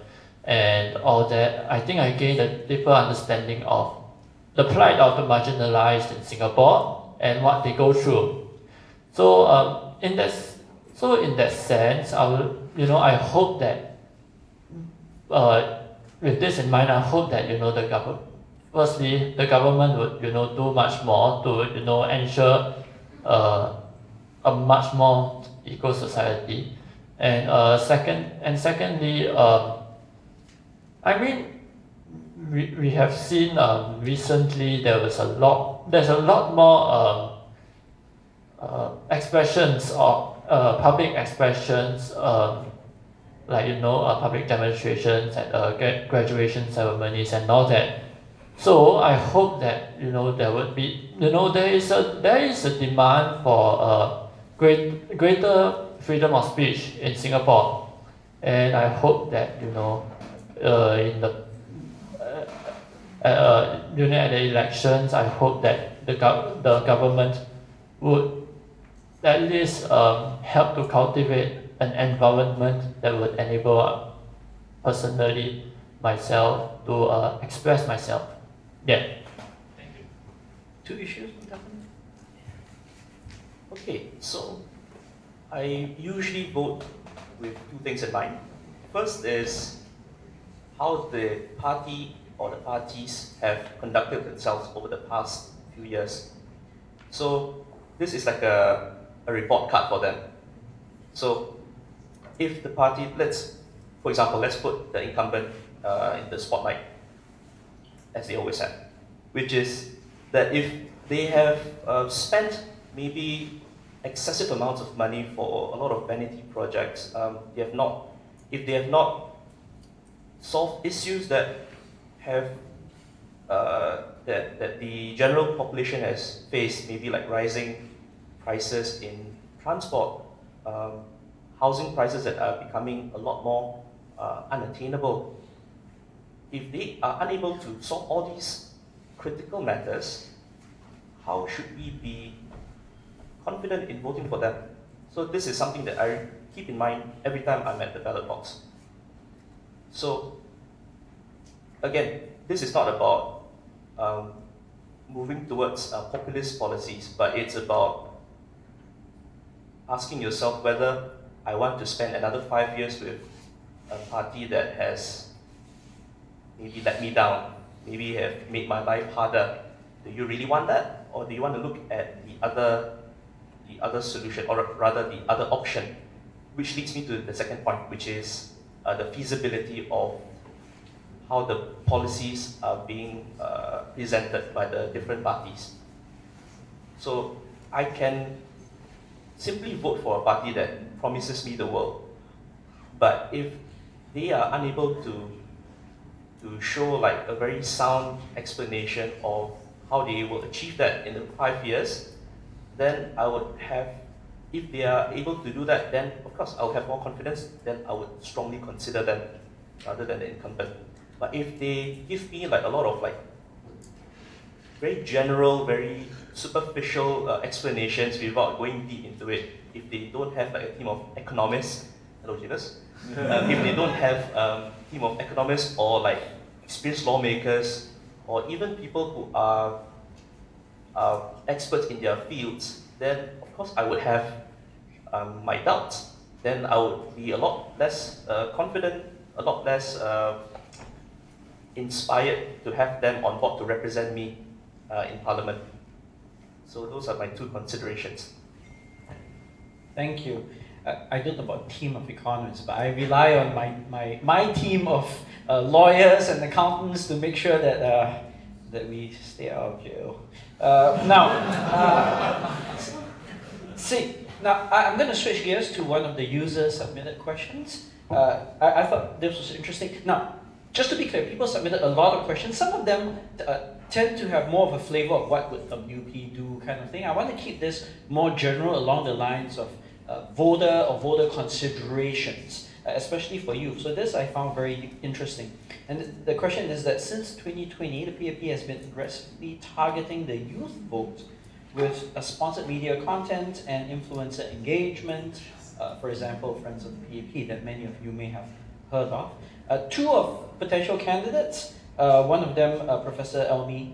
and all that, I think I gained a deeper understanding of the plight of the marginalized in Singapore and what they go through. So um, in that so in that sense, I you know I hope that uh, with this in mind, I hope that you know the government. Firstly, the government would you know do much more to you know ensure uh, a much more equal society, and uh, second and secondly, um, I mean we, we have seen um, recently there was a lot there's a lot more um, uh, expressions of uh, public expressions um, like you know uh, public demonstrations and uh, graduation ceremonies and all that. So I hope that you know there would be you know there is a there is a demand for a great greater freedom of speech in Singapore, and I hope that you know uh, in the uh, uh, during the elections, I hope that the gov- the government would at least um, help to cultivate an environment that would enable uh, personally myself to uh, express myself. Yeah. Thank you. Two issues, Okay, so I usually vote with two things in mind. First is how the party or the parties have conducted themselves over the past few years. So this is like a, a report card for them. So if the party, let's, for example, let's put the incumbent uh, in the spotlight, as they always have, which is that if they have uh, spent maybe excessive amounts of money for a lot of vanity projects, um, they have not, if they have not solved issues that have uh, that, that the general population has faced, maybe like rising prices in transport, um, housing prices that are becoming a lot more uh, unattainable. If they are unable to solve all these critical matters, how should we be confident in voting for them? So this is something that I keep in mind every time I'm at the ballot box. So again, this is not about um, moving towards uh, populist policies, but it's about asking yourself whether I want to spend another five years with a party that has maybe let me down, maybe have made my life harder. Do you really want that? Or do you want to look at the other the other solution, or rather the other option, which leads me to the second point, which is uh, the feasibility of how the policies are being uh, presented by the different parties. So I can simply vote for a party that promises me the world, but if they are unable to to show like a very sound explanation of how they will achieve that in the five years, then I would have, if they are able to do that, then of course I'll have more confidence, then I would strongly consider them rather than the incumbent. But if they give me like a lot of like very general, very superficial uh, explanations without going deep into it, if they don't have like a team of economists, hello Jamus, uh, if they don't have um, team of economists or like experienced lawmakers or even people who are uh, experts in their fields, then of course I would have um, my doubts. Then I would be a lot less uh, confident, a lot less uh, inspired to have them on board to represent me uh, in Parliament. So those are my two considerations. Thank you. Uh, I don't know about team of economists, but I rely on my, my, my team of uh, lawyers and accountants to make sure that, that we stay out of jail. Uh, now, uh, see, now I, am going to switch gears to one of the user submitted questions. Uh, I, I thought this was interesting. Now, just to be clear, people submitted a lot of questions. Some of them tend to have more of a flavor of what would WP do kind of thing. I want to keep this more general along the lines of uh, voter or voter considerations, uh, especially for youth. So this I found very interesting. And the question is that since 2020, the PAP has been aggressively targeting the youth vote with a sponsored media content and influencer engagement, uh, for example, Friends of the PAP that many of you may have heard of. Uh, two of potential candidates, uh, one of them, uh, Professor Elmi,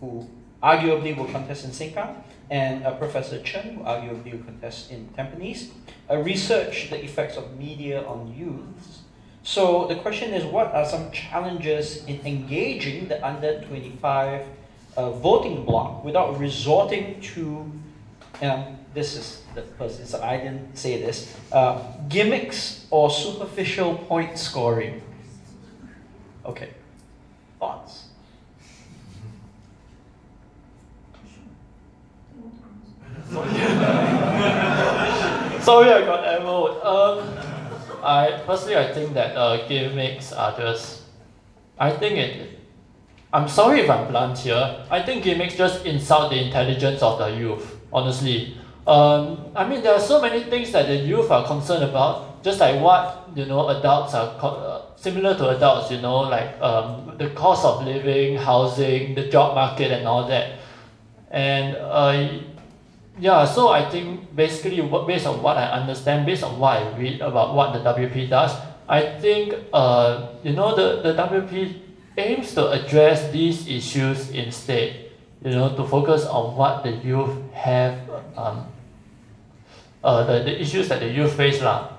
who arguably will contest in Sengkang, and uh, Professor Chen, who arguably will contest in Tampines, uh, the effects of media on youths. So the question is, what are some challenges in engaging the under 25 uh, voting bloc without resorting to, um, this is the person, so I didn't say this, uh, gimmicks or superficial point scoring? Okay, thoughts? Sorry, I got echoed. Um, I personally, I think that uh, gimmicks are just. I think it. I'm sorry if I'm blunt here. I think gimmicks just insult the intelligence of the youth, honestly. Um, I mean, there are so many things that the youth are concerned about, just like what, you know, adults are, uh, similar to adults, you know, like um, the cost of living, housing, the job market and all that. And uh, yeah, so I think basically what based on what I understand, based on what I read about what the WP does, I think uh, you know the, the WP aims to address these issues instead, you know, to focus on what the youth have, um, uh, the, the issues that the youth face lah.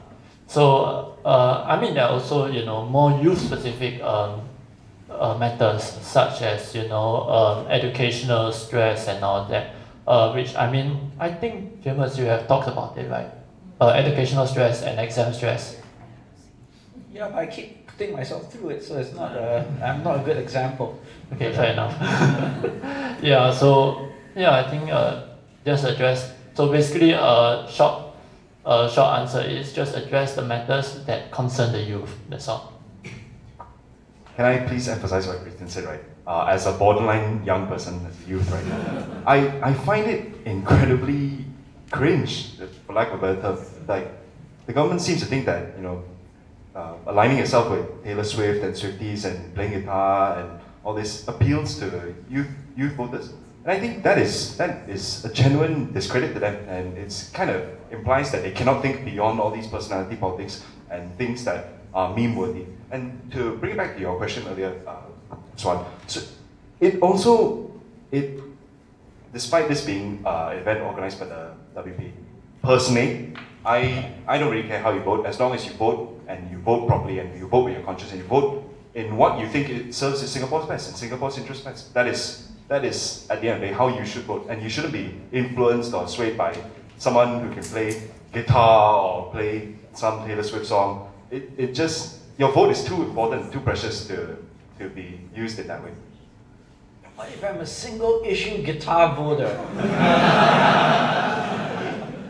So uh, I mean there are also you know more youth specific um, uh, matters such as you know um, educational stress and all that uh, which I mean, I think, Jamus you have talked about it, right? Uh, educational stress and exam stress. Yeah, but I keep putting myself through it, so it's not a, I'm not a good example. Okay, fair enough. yeah, so, yeah, I think uh, just address, so basically a uh, short, uh, short answer is just address the matters that concern the youth, that's all. Can I please emphasize what Christian said, right? Uh, as a borderline young person, as a youth right now, I, I find it incredibly cringe, for lack of a better term. Like, the government seems to think that, you know, uh, aligning itself with Taylor Swift and Swifties and playing guitar and all this appeals to youth, youth voters. And I think that is, that is a genuine discredit to them, and it's kind of implies that they cannot think beyond all these personality politics and things that are meme worthy. And to bring it back to your question earlier, uh, so So it also, it, despite this being uh, an event organized by the WP, personally, I, I don't really care how you vote, as long as you vote and you vote properly and you vote with your conscience and you vote in what you think it serves Singapore's best and Singapore's interest best. That is, that is, at the end of the day, how you should vote. And you shouldn't be influenced or swayed by someone who can play guitar or play some Taylor Swift song. It, it just, your vote is too important, too precious to, to be used in that way. What if I'm a single issue guitar voter?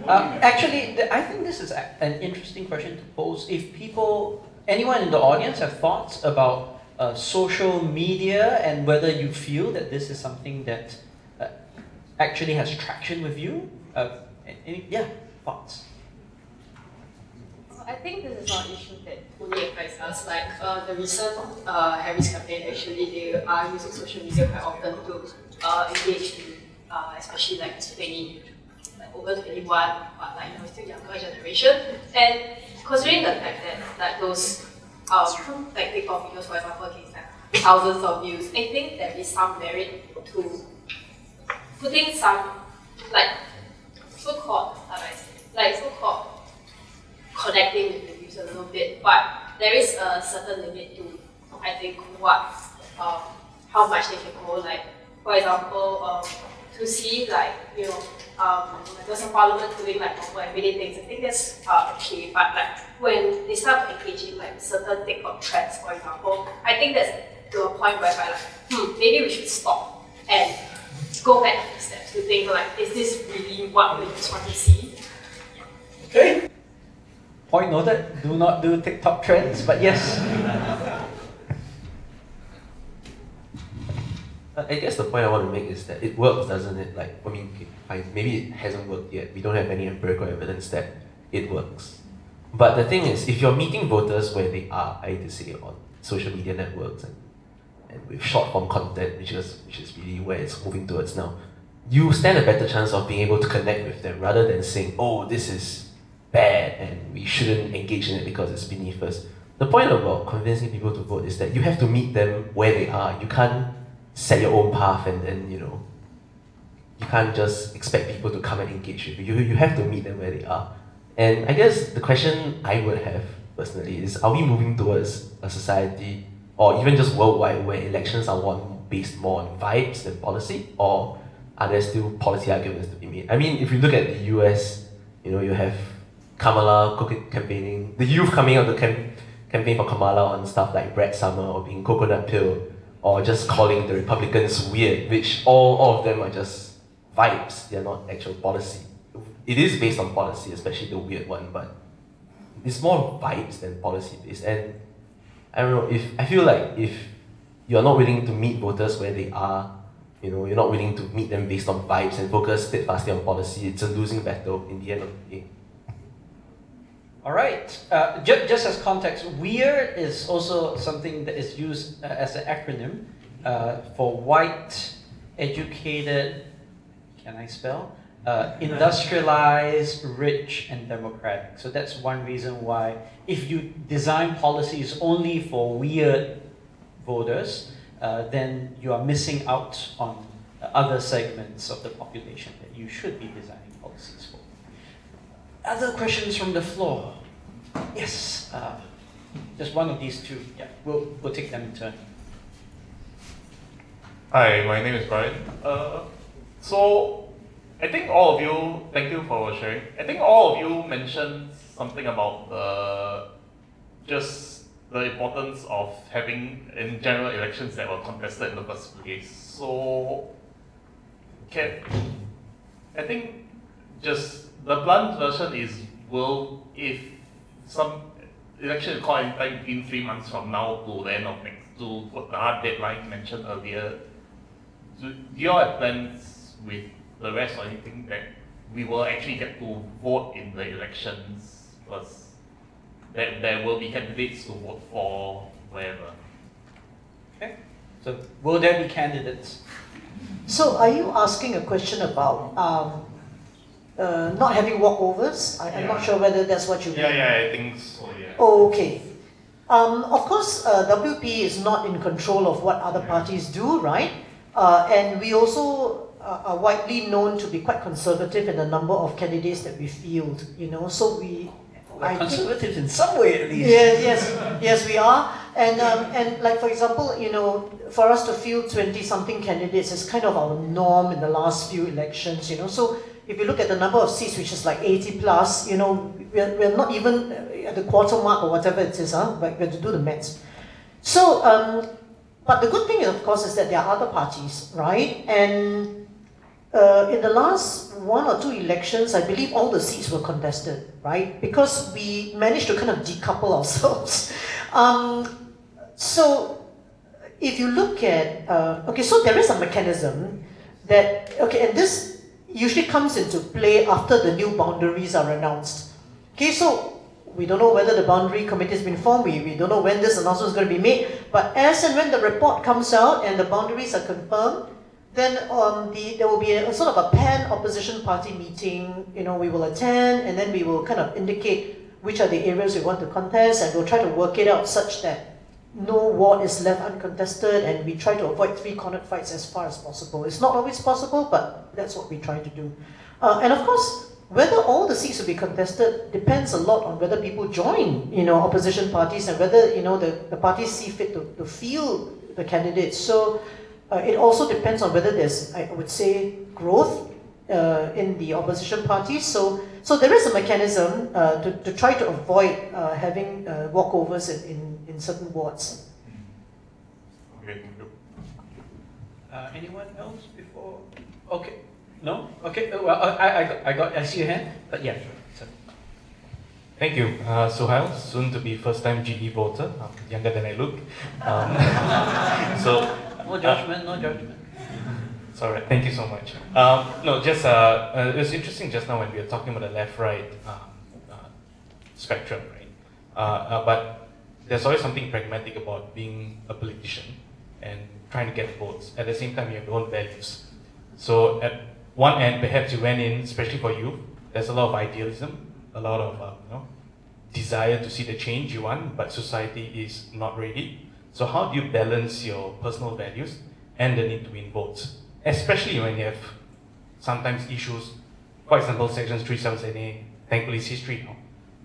uh, actually, I think this is an interesting question to pose. If people, anyone in the audience have thoughts about uh, social media and whether you feel that this is something that uh, actually has traction with you? Uh, any, yeah, thoughts? I think this is not an issue that only affects us. Like uh, the recent uh, Harris campaign, actually, they are using social media quite often to uh, engage in, uh, especially like 20, like over 21, but like you know, still younger generation. And considering the fact that like those um, like TikTok videos, for example, can have thousands of views, I think there is some merit to putting some like so-called, like so-called connecting with the user a little bit, but there is a certain limit to, I think, what, um, how much they can go. Like, for example, um, to see like, you know, um, there's a parliament doing like normal everyday things, I think that's uh, okay, but like, when they start engaging like certain TikTok trends, for example, I think that's to a point where like, hmm, maybe we should stop and go back a few steps to think like, is this really what we just want to see? Okay. Point noted, do not do TikTok trends, but yes. I guess the point I want to make is that it works, doesn't it? Like, I mean, maybe it hasn't worked yet. We don't have any empirical evidence that it works. But the thing is, if you're meeting voters where they are, I to say, on social media networks and, and with short form content, which is which is really where it's moving towards now, you stand a better chance of being able to connect with them rather than saying, "Oh, this is bad and we shouldn't engage in it because it's beneath us. The point about convincing people to vote is that you have to meet them where they are. You can't set your own path and then, you know, you can't just expect people to come and engage with you. You, have to meet them where they are. And I guess the question I would have personally is are we moving towards a society or even just worldwide where elections are one based more on vibes than policy? Or are there still policy arguments to be made? I mean, if you look at the US, you know, you have Kamala campaigning, the youth coming out to cam- campaign for Kamala on stuff like Brat Summer or being coconut pill or just calling the Republicans weird, which all, all of them are just vibes, they're not actual policy. It is based on policy, especially the weird one, but it's more vibes than policy based. And I don't know, if I feel like if you're not willing to meet voters where they are. You know, you're not willing to meet them based on vibes and focus steadfastly on policy. It's a losing battle in the end of the day. All right. Uh, ju- just as context, WEIRD is also something that is used uh, as an acronym uh, for white, educated, can I spell? Uh, industrialized, rich, and democratic. So that's one reason why, if you design policies only for WEIRD voters, uh, then you are missing out on other segments of the population that you should be designing policies for. Other questions from the floor? Yes, uh, just one of these two. Yeah, we'll, we'll take them in turn. Hi, my name is Brian. Uh, so, I think all of you, thank you for sharing. I think all of you mentioned something about the just the importance of having in general elections that were contested in the first place. So, can I think just the blunt version is will if some election is called anytime between three months from now to the end of next to what the hard deadline mentioned earlier. Do, do you all have plans with the rest or anything that we will actually get to vote in the elections because that there will be candidates to vote for wherever. Okay. So will there be candidates? So are you asking a question about um, uh, not having walkovers? I, am not sure whether that's what you yeah, mean. Yeah, yeah, I think so, yeah. Oh, okay. Um, of course, uh, WP is not in control of what other parties do, right? Uh, and we also uh, are widely known to be quite conservative in the number of candidates that we field, you know, so we... We're conservative in some way at least. Yeah, yes, yes, we are. And, um, and like, for example, you know, for us to field 20-something candidates is kind of our norm in the last few elections, you know, so if you look at the number of seats, which is like 80 plus, you know, we're, we're not even at the quarter mark or whatever it is, huh? but we have to do the maths. So, um, but the good thing, of course, is that there are other parties, right? And uh, in the last one or two elections, I believe all the seats were contested, right? Because we managed to kind of decouple ourselves. um, so, if you look at, uh, okay, so there is a mechanism that, okay, and this usually comes into play after the new boundaries are announced. Okay, so we don't know whether the boundary committee has been formed, we, we don't know when this announcement is going to be made, but as and when the report comes out and the boundaries are confirmed, then um, the, there will be a, a sort of a pan-opposition party meeting, you know, we will attend and then we will kind of indicate which are the areas we want to contest and we'll try to work it out such that no ward is left uncontested and we try to avoid three-cornered fights as far as possible. It's not always possible, but that's what we try to do. Uh, and of course, whether all the seats will be contested depends a lot on whether people join, you know, opposition parties and whether, you know, the, the parties see fit to, to field the candidates. So uh, it also depends on whether there's, I would say, growth uh, in the opposition parties. So, so there is a mechanism uh, to, to try to avoid uh, having uh, walkovers in, in, in, certain wards. Okay, thank you. Uh, anyone else before? Okay. No? Okay. Uh, well, I, I, got, I got. I see your hand. But yeah. So. Thank you. Uh, Suhail, soon to be first time GE voter, uh, younger than I look. Um, so, no judgment, no judgment. Sorry, thank you so much. Um, no, just uh, uh, it was interesting just now when we were talking about the left-right um, uh, spectrum, right? Uh, but there's always something pragmatic about being a politician and trying to get votes. At the same time, you have your own values. So at one end, perhaps you went in, especially for you, there's a lot of idealism, a lot of uh, you know desire to see the change you want, but society is not ready. So how do you balance your personal values and the need to win votes? especially when you have sometimes issues. For example, Section 377A, thankfully it's history now.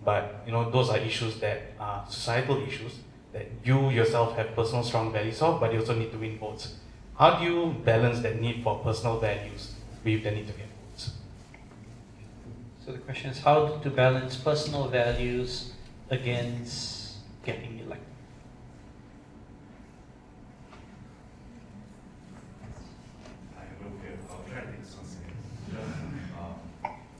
But you know, those are issues that are societal issues that you yourself have personal strong values of, but you also need to win votes. How do you balance that need for personal values with the need to get votes? So the question is how to balance personal values against getting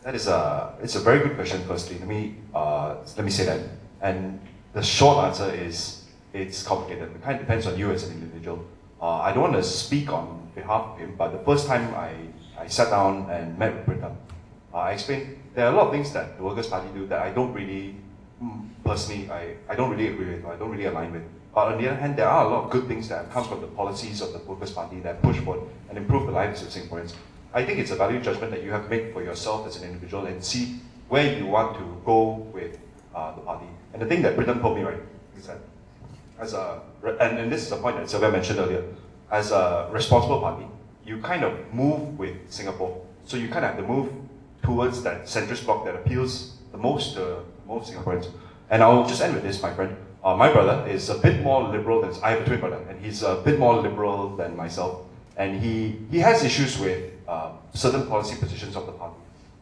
That is a it's a very good question. Firstly, let me uh, let me say that, and the short answer is it's complicated. It kind of depends on you as an individual. uh, I don't want to speak on behalf of him, but the first time I, I sat down and met with Pritam, uh, I explained there are a lot of things that the Workers' Party do that I don't really, mm, personally, I, I don't really agree with, I don't really align with. But on the other hand, there are a lot of good things that have come from the policies of the Workers' Party that push forward and improve the lives of Singaporeans. I think it's a value judgment that you have to make for yourself as an individual and see where you want to go with uh, the party. And the thing that Pritam told me, right, is that as a, and, and this is a point that Sylvia mentioned earlier, as a responsible party, you kind of move with Singapore. So you kind of have to move towards that centrist bloc that appeals the most to most Singaporeans. And I'll just end with this, my friend. Uh, my brother is a bit more liberal than I have a twin brother, and he's a bit more liberal than myself. And he, he has issues with uh, certain policy positions of the party.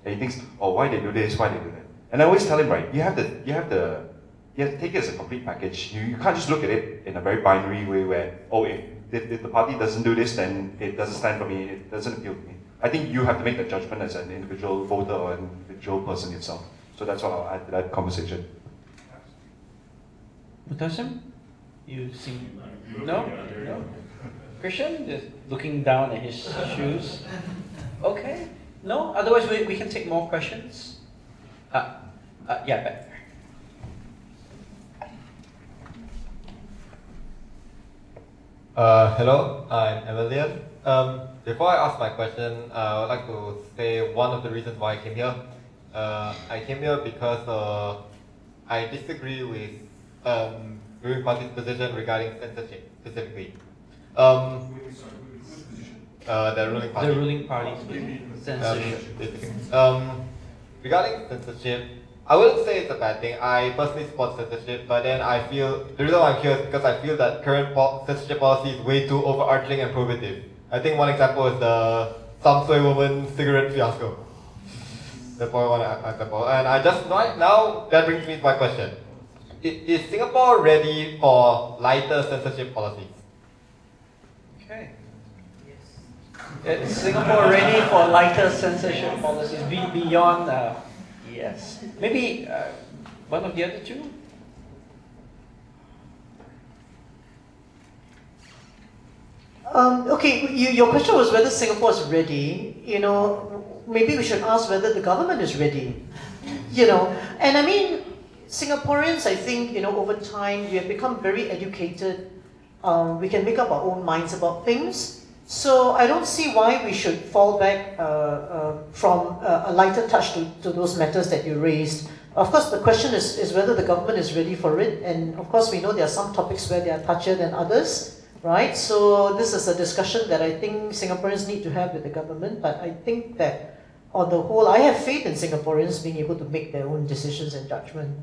And he thinks, oh, why they do this, why they do that. And I always tell him, right, you have to, you have to, you have to take it as a complete package. You, you can't just look at it in a very binary way where, oh, if, if, if the party doesn't do this, then it doesn't stand for me, it doesn't appeal to me. I think you have to make that judgment as an individual voter or an individual person yourself. So that's what I'll add to that conversation. Mu'tasim? You seem no? No? Christian just looking down at his shoes. Okay. No? Otherwise we, we can take more questions. Uh, uh, yeah, back there. Uh, hello, I'm Emilian. Um, before I ask my question, uh, I would like to say one of the reasons why I came here. Uh, I came here because uh, I disagree with um, ruling party's position regarding censorship specifically. Um, uh, the ruling party. The ruling party's censorship. Um, um, regarding censorship, I wouldn't say it's a bad thing. I personally support censorship, but then I feel the reason why I'm here is because I feel that current po- censorship policy is way too overarching and prohibitive. I think one example is the soy woman cigarette fiasco. That's one example. And I just right now that brings me to my question: Is Singapore ready for lighter censorship policies? Okay. Is Singapore ready for lighter censorship policies be, beyond? Uh, yes. Maybe uh, one of the other two. Um, okay, you, your question was whether Singapore is ready. You know, maybe we should ask whether the government is ready. You know, and I mean, Singaporeans, I think, you know, over time, we have become very educated. Um, we can make up our own minds about things. So I don't see why we should fall back uh, uh, from uh, a lighter touch to, to those matters that you raised. Of course, the question is, is whether the government is ready for it. And of course, we know there are some topics where they are touchier than others, right? So this is a discussion that I think Singaporeans need to have with the government. But I think that on the whole, I have faith in Singaporeans being able to make their own decisions and judgment.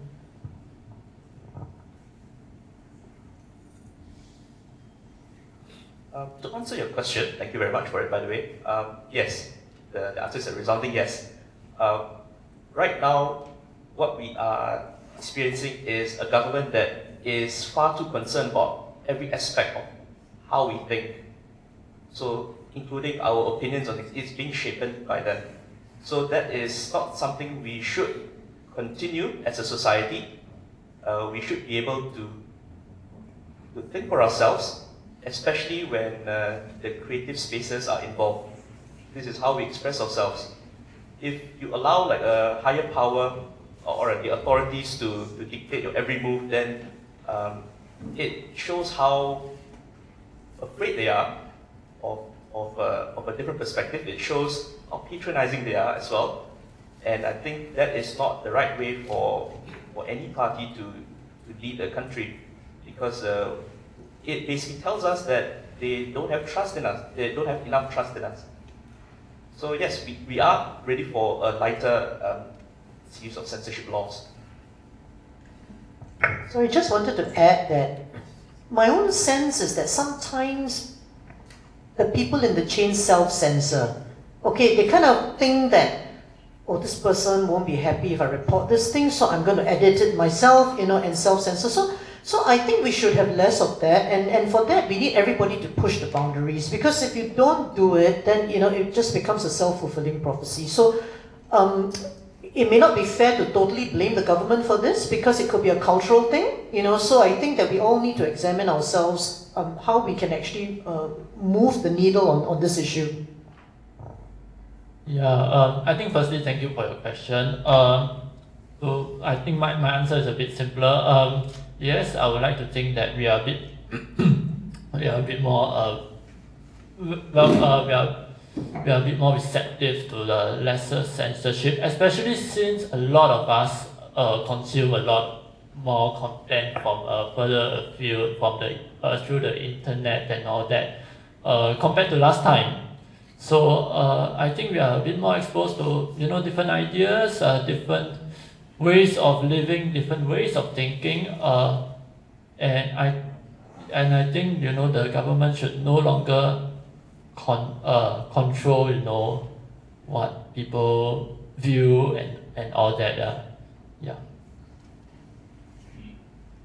Um, to answer your question, thank you very much for it, by the way. Um, yes, the, the answer is a resounding yes. Um, right now, what we are experiencing is a government that is far too concerned about every aspect of how we think. So, including our opinions on it, it's being shaped by them. So that is not something we should continue as a society. Uh, we should be able to, to think for ourselves especially when uh, the creative spaces are involved. This is how we express ourselves. If you allow like a higher power or, or the authorities to, to dictate your every move, then um, it shows how afraid they are of, of, uh, of a different perspective. It shows how patronizing they are as well. And I think that is not the right way for, for any party to, to lead a country because uh, it basically tells us that they don't have trust in us. They don't have enough trust in us. So yes, we, we are ready for a lighter um, series of censorship laws. So I just wanted to add that my own sense is that sometimes the people in the chain self-censor. Okay, they kind of think that, oh, this person won't be happy if I report this thing, so I'm going to edit it myself, you know, and self-censor. So so I think we should have less of that, and, and for that we need everybody to push the boundaries. Because if you don't do it, then you know it just becomes a self-fulfilling prophecy. So um, it may not be fair to totally blame the government for this because it could be a cultural thing, you know. So I think that we all need to examine ourselves um, how we can actually uh, move the needle on, on this issue. Yeah, um, I think firstly, thank you for your question. Um, so I think my, my answer is a bit simpler. Um, yes, I would like to think that we are a bit, we are a bit more, uh, well, uh, we are, we are a bit more receptive to the lesser censorship, especially since a lot of us uh, consume a lot more content from uh, further afield from the uh, through the internet and all that uh, compared to last time. So uh, I think we are a bit more exposed to you know different ideas, uh, different ways of living, different ways of thinking, uh, and I and I think you know the government should no longer con uh, control you know what people view and, and all that. Uh, yeah.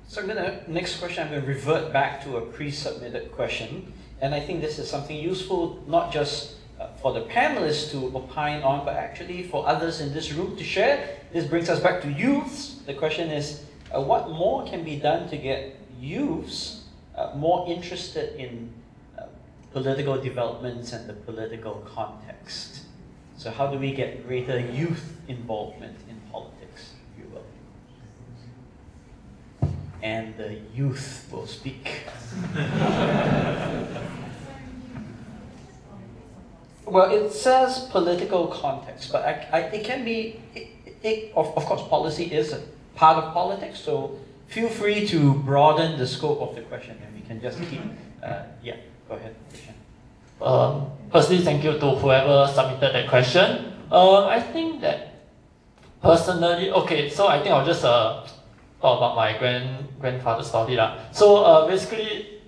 So I'm gonna next question. I'm gonna revert back to a pre-submitted question, and I think this is something useful not just for the panelists to opine on, but actually for others in this room to share. This brings us back to youths. The question is, uh, what more can be done to get youths uh, more interested in uh, political developments and the political context? So how do we get greater youth involvement in politics, if you will? And the youth will speak. Well, it says political context, but I, I, it can be, it, it, of, of course, policy is a part of politics, so feel free to broaden the scope of the question and we can just keep, uh, yeah, go ahead. Um, firstly, thank you to whoever submitted that question. Uh, I think that personally, okay, so I think I'll just uh, talk about my grand grandfather's story. Lah. So uh, basically,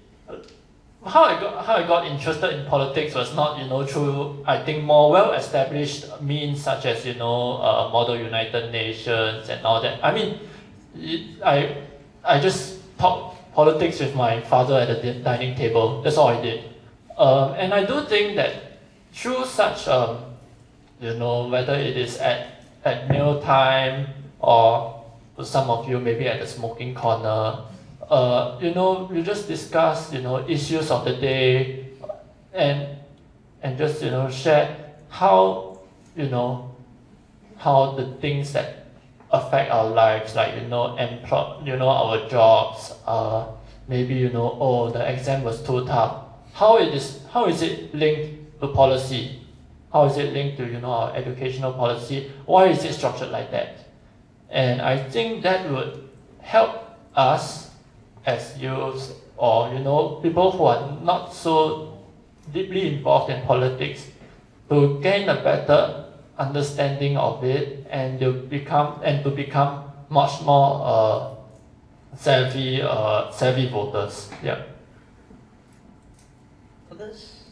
how I got how I got interested in politics was not you know through I think more well established means such as you know uh, model United Nations and all that. I mean, it, I I just talked politics with my father at the dining table. That's all I did, um, and I do think that through such um, you know whether it is at at meal time or some of you maybe at the smoking corner uh, you know, you just discuss, you know, issues of the day, and and just you know share how you know how the things that affect our lives, like you know, employ, you know, our jobs, uh, maybe you know, oh, the exam was too tough. How it is, how is it linked to policy? How is it linked to you know our educational policy? Why is it structured like that? And I think that would help us as youths or you know people who are not so deeply involved in politics to gain a better understanding of it and to become and to become much more uh, savvy uh, savvy voters. Yeah. Others?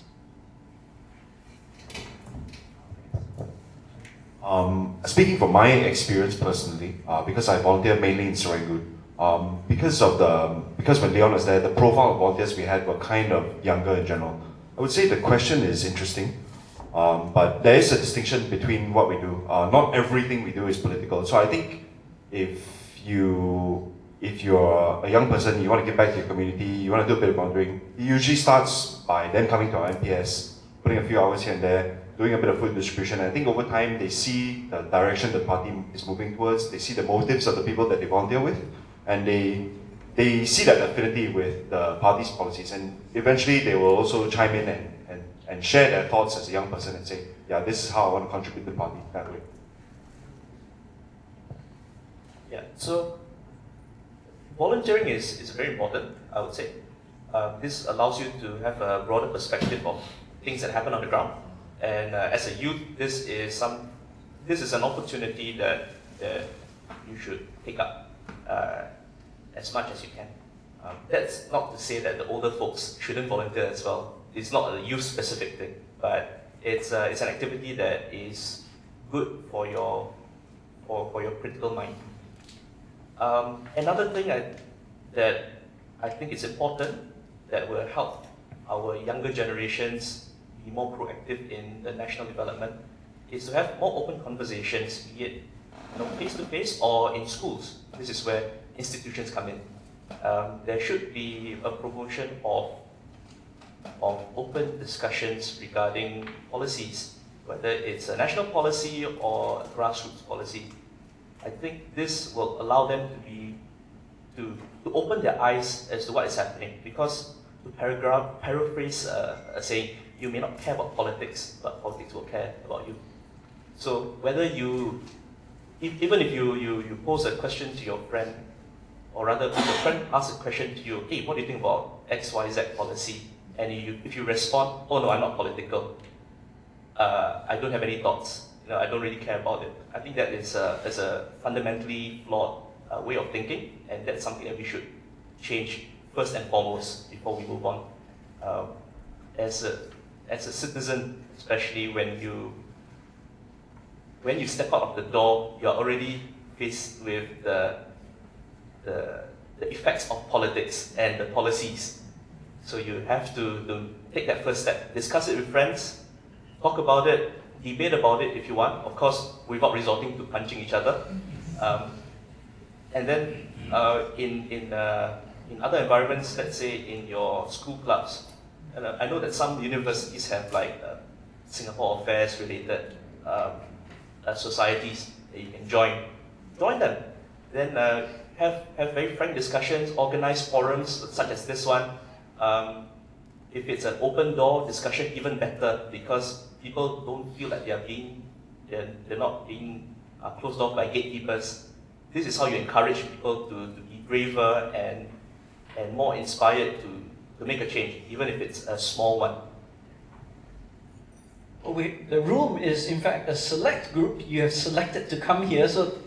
Um, speaking from my experience personally, uh, because I volunteer mainly in Serangoon, um, because of the because when Leon was there, the profile of volunteers we had were kind of younger in general. I would say the question is interesting, um, but there is a distinction between what we do. Uh, not everything we do is political. So I think if you if you're a young person, you want to give back to your community, you want to do a bit of volunteering, it usually starts by then coming to our MPS, putting a few hours here and there, doing a bit of food distribution. And I think over time they see the direction the party is moving towards, they see the motives of the people that they volunteer with, and they they see that affinity with the party's policies, and eventually they will also chime in and, and, and share their thoughts as a young person and say, yeah, this is how I want to contribute to the party that way. Yeah, so volunteering is, is very important, I would say. Uh, this allows you to have a broader perspective of things that happen on the ground. And uh, as a youth, this is some, this is an opportunity that, that you should take up uh, as much as you can. Um, that's not to say that the older folks shouldn't volunteer as well. It's not a youth specific thing, but it's, uh, it's an activity that is good for your, for, for your critical mind. Um, another thing I, that I think is important that will help our younger generations be more proactive in the national development is to have more open conversations, be it you know, face to face or in schools. This is where institutions come in. um, there should be a promotion of, of open discussions regarding policies, whether it's a national policy or a grassroots policy. I think this will allow them to be to, to open their eyes as to what is happening because to paragraph paraphrase uh, a saying, you may not care about politics, but politics will care about you. So whether you even if you, you, you pose a question to your friend, or rather if your friend asks a question to you, hey, what do you think about XYZ policy? And you, if you respond, oh no, I'm not political, uh, I don't have any thoughts, you know, I don't really care about it. I think that is a, is a fundamentally flawed uh, way of thinking, and that's something that we should change first and foremost before we move on. Um, as, a, as a citizen, especially when you when you step out of the door, you're already faced with the, the, the effects of politics and the policies. So you have to, to take that first step, discuss it with friends, talk about it, debate about it if you want, of course, without resorting to punching each other. Um, and then uh, in, in, uh, in other environments, let's say in your school clubs, and uh, I know that some universities have like uh, Singapore Affairs related um, uh, societies that you can join. Join them. Then uh, have, have very frank discussions, organize forums such as this one. Um, if it's an open door discussion, even better because people don't feel like they are being, they're, they're not being uh, closed off by gatekeepers. This is how you encourage people to, to be braver and, and more inspired to, to make a change, even if it's a small one. We, the room is in fact a select group you have selected to come here, so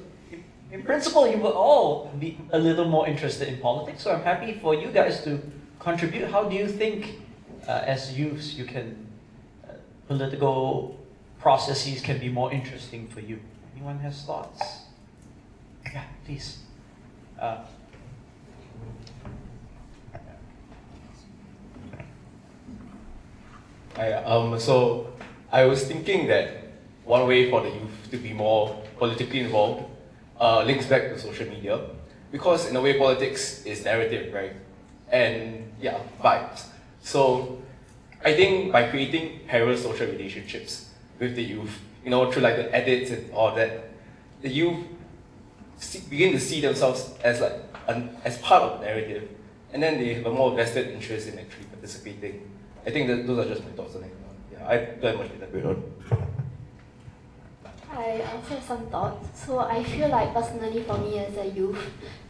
in principle you will all be a little more interested in politics. So I'm happy for you guys to contribute. How do you think, uh, as youths, you can uh, political processes can be more interesting for you? Anyone has thoughts? Yeah, please. Uh, I, um, so I was thinking that one way for the youth to be more politically involved uh, links back to social media, because in a way politics is narrative, right? And yeah, vibes. So I think by creating parasocial relationships with the youth, you know, through like the edits and all that, the youth see, begin to see themselves as like an, as part of the narrative, and then they have a more vested interest in actually participating. I think that those are just my thoughts on it. I. I also have some thoughts. So I feel like personally for me as a youth,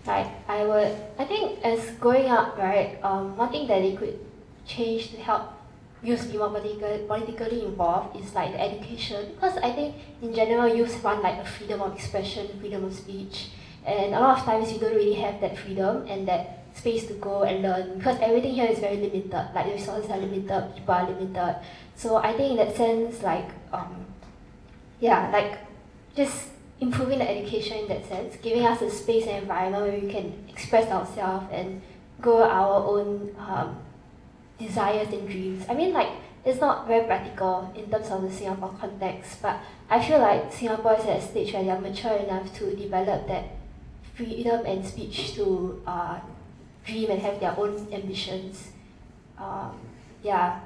like I would, I think as growing up, right, um, one thing that they could change to help youth be more political, politically involved is like the education. Because I think in general, youth want like a freedom of expression, freedom of speech. And a lot of times you don't really have that freedom and that space to go and learn because everything here is very limited. Like the resources are limited, people are limited. So I think in that sense, like, um, yeah, like just improving the education in that sense, giving us a space and environment where we can express ourselves and grow our own um, desires and dreams. I mean, like, it's not very practical in terms of the Singapore context, but I feel like Singapore is at a stage where they are mature enough to develop that freedom and speech to uh, dream and have their own ambitions. Um, yeah,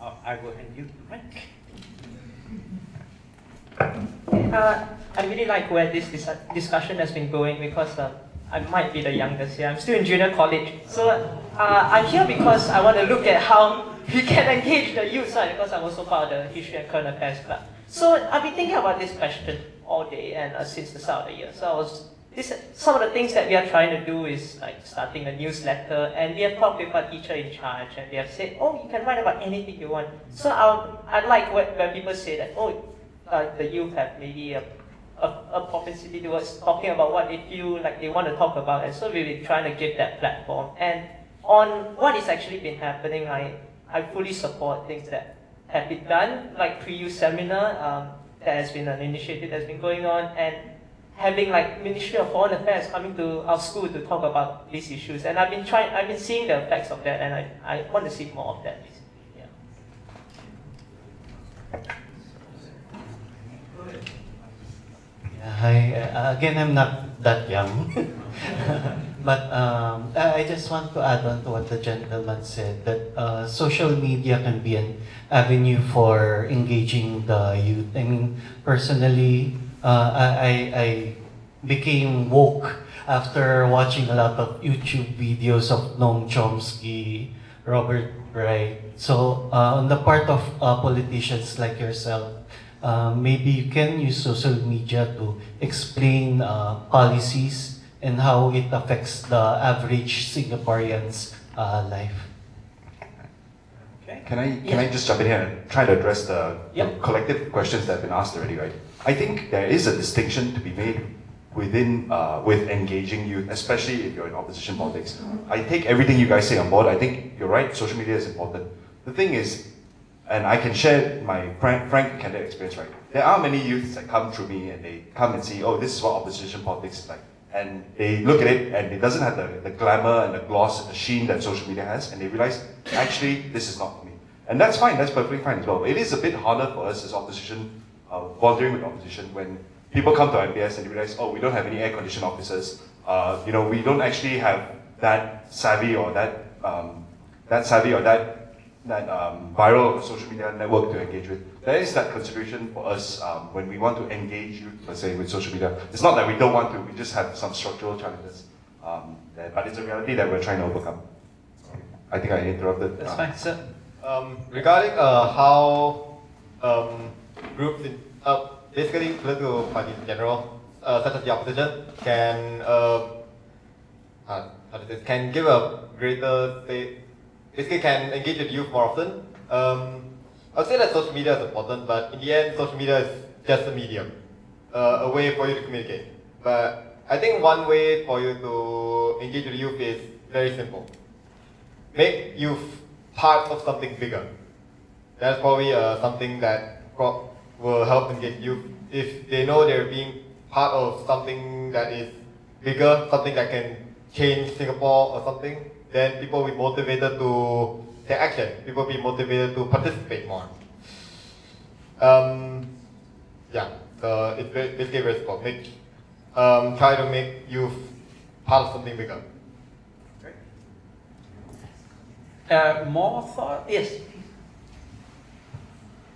uh, I will hand you the mic. Uh, I really like where this dis discussion has been going because uh, I might be the youngest here. I'm still in junior college. So uh, I'm here because I want to look at how we can engage the youth side because I'm also part of the History and Current Affairs Club. So I've been thinking about this question all day and uh, since the start of the year. So I was this, some of the things that we are trying to do is like starting a newsletter and we have talked with our teacher in charge and they have said, oh, you can write about anything you want. So um, I like when, when people say that, oh, uh, the youth have maybe a, a, a propensity towards talking about what they feel like they want to talk about and so we've been trying to give that platform. And on what is actually been happening, I, I fully support things that have been done, like pre-U seminar, um, that has been an initiative that's been going on and having like Ministry of Foreign Affairs coming to our school to talk about these issues. And I've been trying, I've been seeing the effects of that, and I, I want to see more of that. Yeah. Hi, uh, again, I'm not that young. but um, I I just want to add on to what the gentleman said that uh, social media can be an avenue for engaging the youth. I mean, personally, uh, I, I, I became woke after watching a lot of YouTube videos of Noam Chomsky, Robert Wright. So, uh, on the part of uh, politicians like yourself, uh, maybe you can use social media to explain uh, policies and how it affects the average Singaporean's uh, life. Can I can I just jump in here and try to address the, the collective questions that have been asked already, right? I think there is a distinction to be made within uh, with engaging youth, especially if you're in opposition politics. I take everything you guys say on board. I think you're right. Social media is important. The thing is, and I can share my frank, frank and candid experience, right? There are many youths that come through me and they come and see, oh, this is what opposition politics is like. And they look at it and it doesn't have the, the glamour and the gloss and the sheen that social media has, and they realize, actually, this is not for me. And that's fine, that's perfectly fine as well. It is a bit harder for us as opposition, uh, volunteering with opposition, when people come to MPS and realize, oh, we don't have any air conditioned offices. Uh, you know, we don't actually have that savvy or that um, that savvy or that that um, viral social media network to engage with. There is that consideration for us um, when we want to engage you, per se, with social media. It's not that we don't want to, we just have some structural challenges um, there, but it's a reality that we're trying to overcome. I think I interrupted. That's uh, fine, sir. Um, regarding uh, how um, groups in, uh, basically political parties in general, uh, such as the opposition, can uh, uh, can give a greater say, basically can engage with youth more often. Um, I would say that social media is important, but in the end, social media is just a medium, uh, a way for you to communicate. But I think one way for you to engage with youth is very simple. Make youth part of something bigger. That's probably uh, something that will help engage you if they know they're being part of something that is bigger, something that can change Singapore or something, then people will be motivated to take action. People will be motivated to participate more. Um, yeah, so it's ba- basically very simple. Make, um, try to make youth part of something bigger. Uh, more thought? Yes.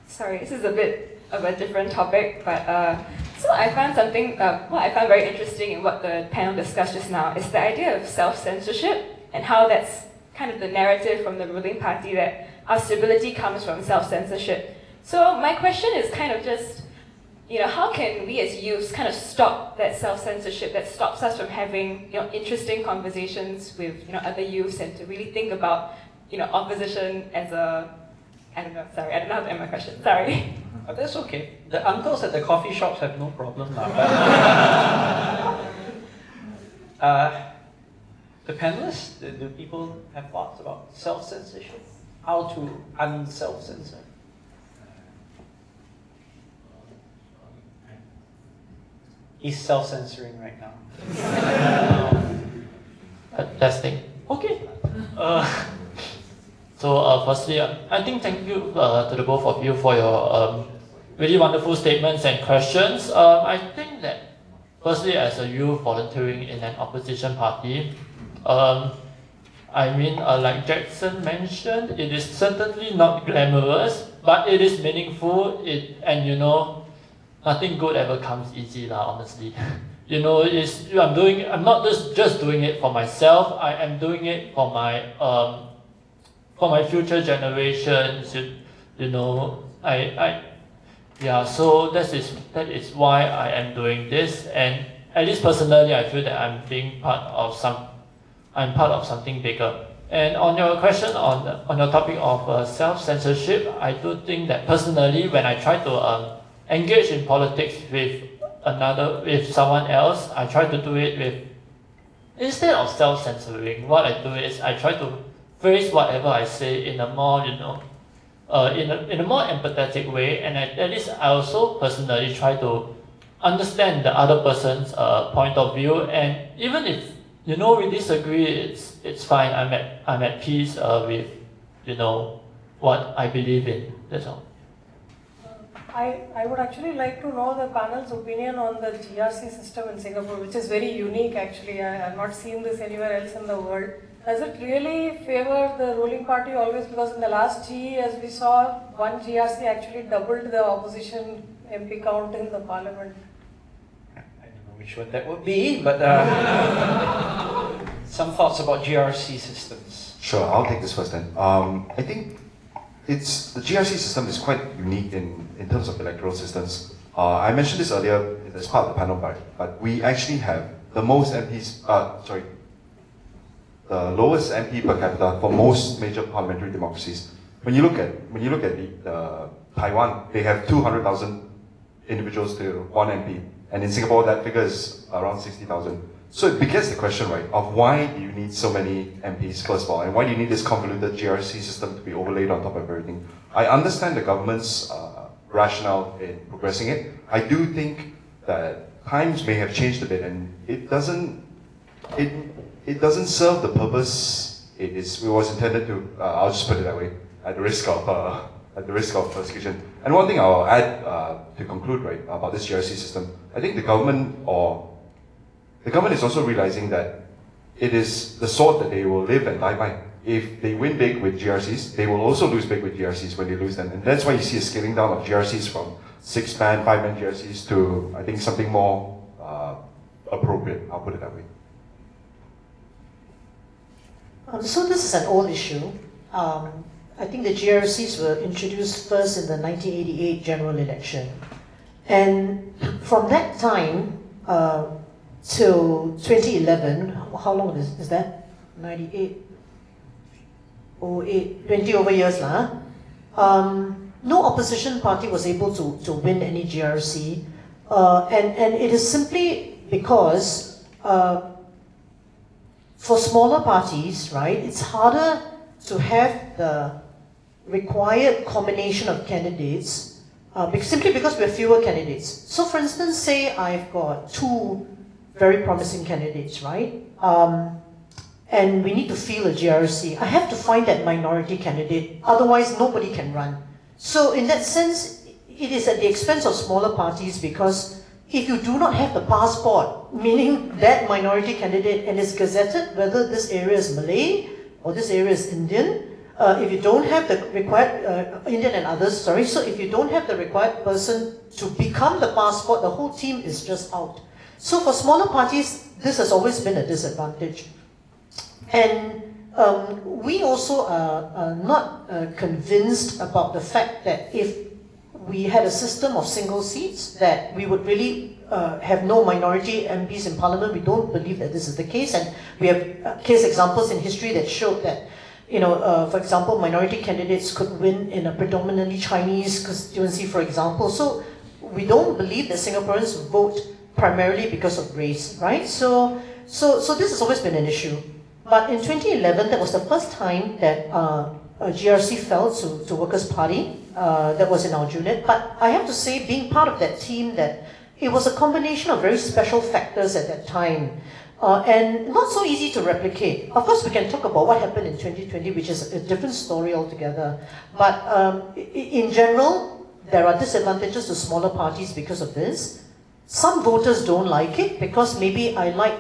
Sorry, this is a bit of a different topic, but uh, so I found something, uh, what I found very interesting in what the panel discussed just now is the idea of self-censorship and how that's kind of the narrative from the ruling party that our stability comes from self-censorship. So my question is kind of just, you know, how can we as youths kind of stop that self-censorship that stops us from having, you know, interesting conversations with, you know, other youths and to really think about, you know, opposition as a, I don't know, sorry, I don't know how to end my question, sorry. Uh, that's okay. The uncles at the coffee shops have no problem now. But uh, the panelists, do, do people have thoughts about self-censorship? How to unself-censor? He's self-censoring right now. Uh, testing. Okay. Uh, so uh, firstly, uh, I think thank you uh, to the both of you for your um, really wonderful statements and questions. Um, I think that firstly, as a youth volunteering in an opposition party, um, I mean, uh, like Jackson mentioned, it is certainly not glamorous, but it is meaningful. It and you know, nothing good ever comes easy, lah. Honestly, you know, it's I'm doing. I'm not just just doing it for myself. I am doing it for my um, for my future generations. You, you know, I I yeah. So that is that is why I am doing this, and at least personally, I feel that I'm being part of some I'm part of something bigger. And on your question on on your topic of uh, self censorship, I do think that personally, when I try to um, engage in politics with another with someone else, I try to do it with instead of self censoring. What I do is I try to phrase whatever I say in a more you know, uh, in a in a more empathetic way, and I, at least I also personally try to understand the other person's uh, point of view, and even if you know we disagree, it's it's fine. I'm at I'm at peace uh, with you know what I believe in. That's all. I, I would actually like to know the panel's opinion on the GRC system in Singapore, which is very unique actually. I have not seen this anywhere else in the world. Does it really favor the ruling party always? Because in the last GE, as we saw, one GRC actually doubled the opposition MP count in the parliament. I don't know which one that would be, but uh, some thoughts about GRC systems. Sure, I'll take this first then. Um, I think it's the GRC system is quite unique in, in terms of electoral systems. Uh, I mentioned this earlier as part of the panel, but, but we actually have the most MPs, uh, sorry, the lowest MP per capita for most major parliamentary democracies. When you look at when you look at the, uh, Taiwan, they have 200,000 individuals to one MP, and in Singapore that figure is around 60,000. So it begets the question, right, of why do you need so many MPs, first of all, and why do you need this convoluted GRC system to be overlaid on top of everything? I understand the government's uh, rationale in progressing it. I do think that times may have changed a bit, and it doesn't, it, it doesn't serve the purpose it, is, it was intended to. Uh, I'll just put it that way, at the risk of, uh, at the risk of persecution. And one thing I'll add uh, to conclude, right, about this GRC system, I think the government or the government is also realizing that it is the sword that they will live and die by. If they win big with GRCs, they will also lose big with GRCs when they lose them. And that's why you see a scaling down of GRCs from six man, five man GRCs to, I think, something more uh, appropriate. I'll put it that way. Um, so this is an old issue. Um, I think the GRCs were introduced first in the 1988 general election. And from that time uh, till 2011, how long is, is that? 98? 08, 20 over years lah. Um, no opposition party was able to, to win any GRC. Uh, and, and it is simply because uh, for smaller parties, right, it's harder to have the required combination of candidates uh, simply because we have fewer candidates. So, for instance, say I've got two very promising candidates, right? Um, and we need to fill a GRC. I have to find that minority candidate, otherwise, nobody can run. So, in that sense, it is at the expense of smaller parties because if you do not have the passport, meaning that minority candidate and it's gazetted whether this area is Malay or this area is Indian, uh, if you don't have the required, uh, Indian and others, sorry, so if you don't have the required person to become the passport, the whole team is just out. So for smaller parties, this has always been a disadvantage. And um, we also are, are not uh, convinced about the fact that if we had a system of single seats, that we would really uh, have no minority MPs in parliament. We don't believe that this is the case, and we have uh, case examples in history that showed that, you know, uh, for example, minority candidates could win in a predominantly Chinese constituency, for example. So we don't believe that Singaporeans vote primarily because of race, right? So, so, so this has always been an issue. But in 2011, that was the first time that uh, GRC fell to, to Workers' Party. Uh, that was in Aljunied. But I have to say, being part of that team, that it was a combination of very special factors at that time. Uh, and not so easy to replicate. Of course, we can talk about what happened in 2020, which is a different story altogether. But um, in general, there are disadvantages to smaller parties because of this. Some voters don't like it because maybe I like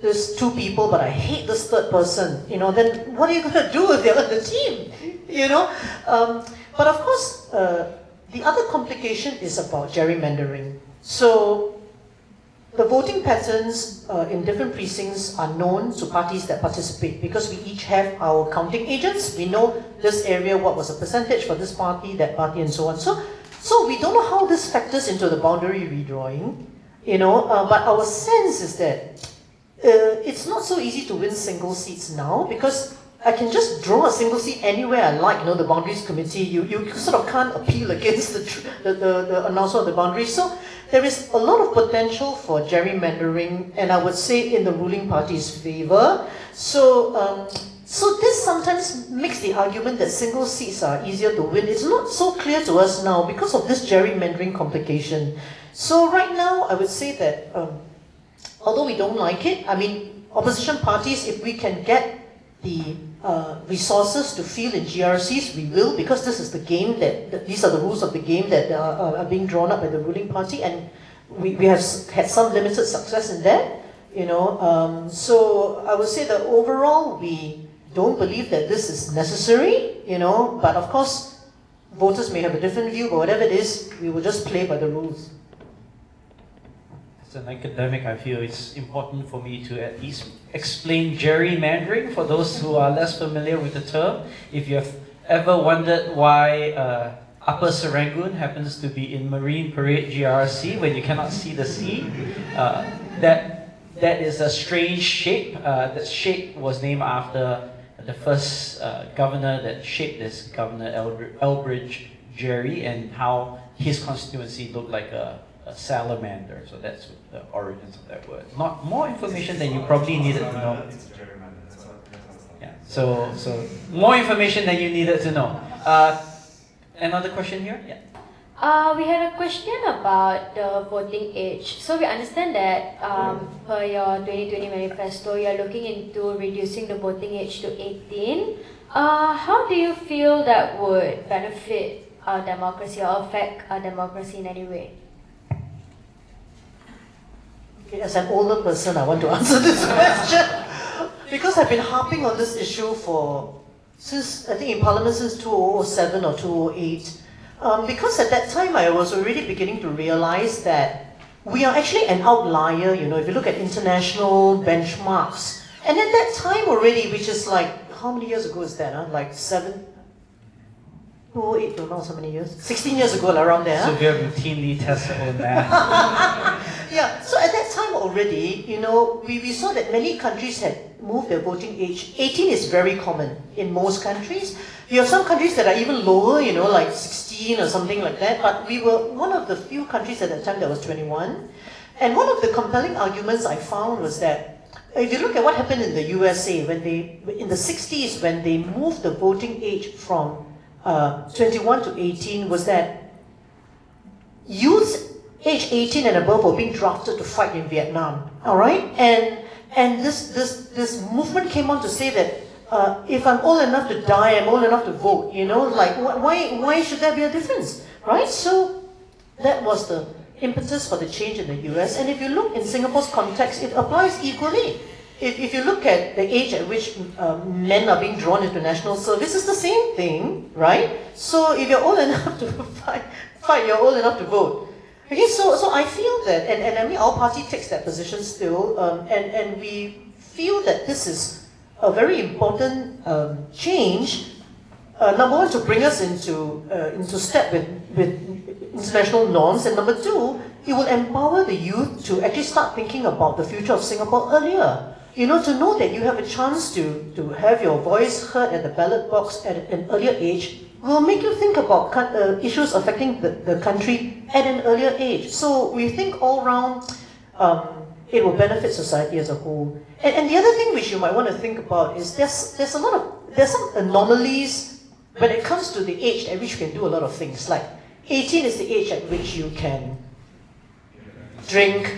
this two people, but I hate this third person. You know, then what are you going to do on the team? You know, um, but of course, uh, the other complication is about gerrymandering. So the voting patterns uh, in different precincts are known to parties that participate because we each have our counting agents. We know this area, what was the percentage for this party, that party, and so on. So, so we don't know how this factors into the boundary redrawing, you know, uh, but our sense is that uh, it's not so easy to win single seats now because I can just draw a single seat anywhere I like. You know, the boundaries committee, you, you sort of can't appeal against the, the, the, the announcement of the boundaries. So there is a lot of potential for gerrymandering, and I would say in the ruling party's favor. So, um, so this sometimes makes the argument that single seats are easier to win. It's not so clear to us now because of this gerrymandering complication. So right now, I would say that um, although we don't like it, I mean, opposition parties, if we can get the uh, resources to fill in GRCs, we will, because this is the game that, that these are the rules of the game that uh, are being drawn up by the ruling party, and we, we have had some limited success in that. You know, um, so I would say that overall we don't believe that this is necessary. You know, but of course, voters may have a different view, but whatever it is, we will just play by the rules. As an academic, I feel it's important for me to at least explain gerrymandering for those who are less familiar with the term. If you have ever wondered why uh, Upper Serangoon happens to be in Marine Parade GRC when you cannot see the sea, uh, that that is a strange shape. Uh, that shape was named after the first uh, governor that shaped this, Governor Elbridge Gerry, and how his constituency looked like a a salamander. So that's the origins of that word. Not more information than you probably needed to know. Yeah. So so more information than you needed to know. Uh, another question here? Yeah. Uh, we had a question about the voting age. So we understand that um, per your 2020 manifesto, you are looking into reducing the voting age to 18. Uh, how do you feel that would benefit our democracy or affect our democracy in any way? As an older person, I want to answer this question because I've been harping on this issue for since I think in Parliament since 2007 or 2008. Um, because at that time I was already beginning to realize that we are actually an outlier. You know, if you look at international benchmarks, and at that time already, which is like how many years ago is that? Huh? Like seven, 2008, don't know how many years. 16 years ago, around there. So we are routinely tested on that. yeah, so at that time already, you know, we, we saw that many countries had moved their voting age. 18 is very common in most countries. You have some countries that are even lower, you know, like 16 or something like that, but we were one of the few countries at that time that was 21. And one of the compelling arguments I found was that if you look at what happened in the USA when they, in the 60s, when they moved the voting age from uh, 21 to 18, was that youths age 18 and above were being drafted to fight in Vietnam. All right, and and this this this movement came on to say that uh, if I'm old enough to die, I'm old enough to vote. You know, like why why should there be a difference, right? So that was the impetus for the change in the U.S. And if you look in Singapore's context, it applies equally. If, if you look at the age at which uh, men are being drawn into national service, it's the same thing, right? So if you're old enough to fight, fight, you're old enough to vote. Okay, so, so I feel that, and, and I mean, our party takes that position still, um, and, and we feel that this is a very important um, change. Uh, number one, to bring us into, uh, into step with, with international norms, and number two, it will empower the youth to actually start thinking about the future of Singapore earlier. You know, to know that you have a chance to, to have your voice heard at the ballot box at an earlier age will make you think about uh, issues affecting the, the country at an earlier age. So we think all round um, it will benefit society as a whole. And, and the other thing which you might want to think about is there's, there's a lot of, there's some anomalies when it comes to the age at which you can do a lot of things. Like 18 is the age at which you can drink,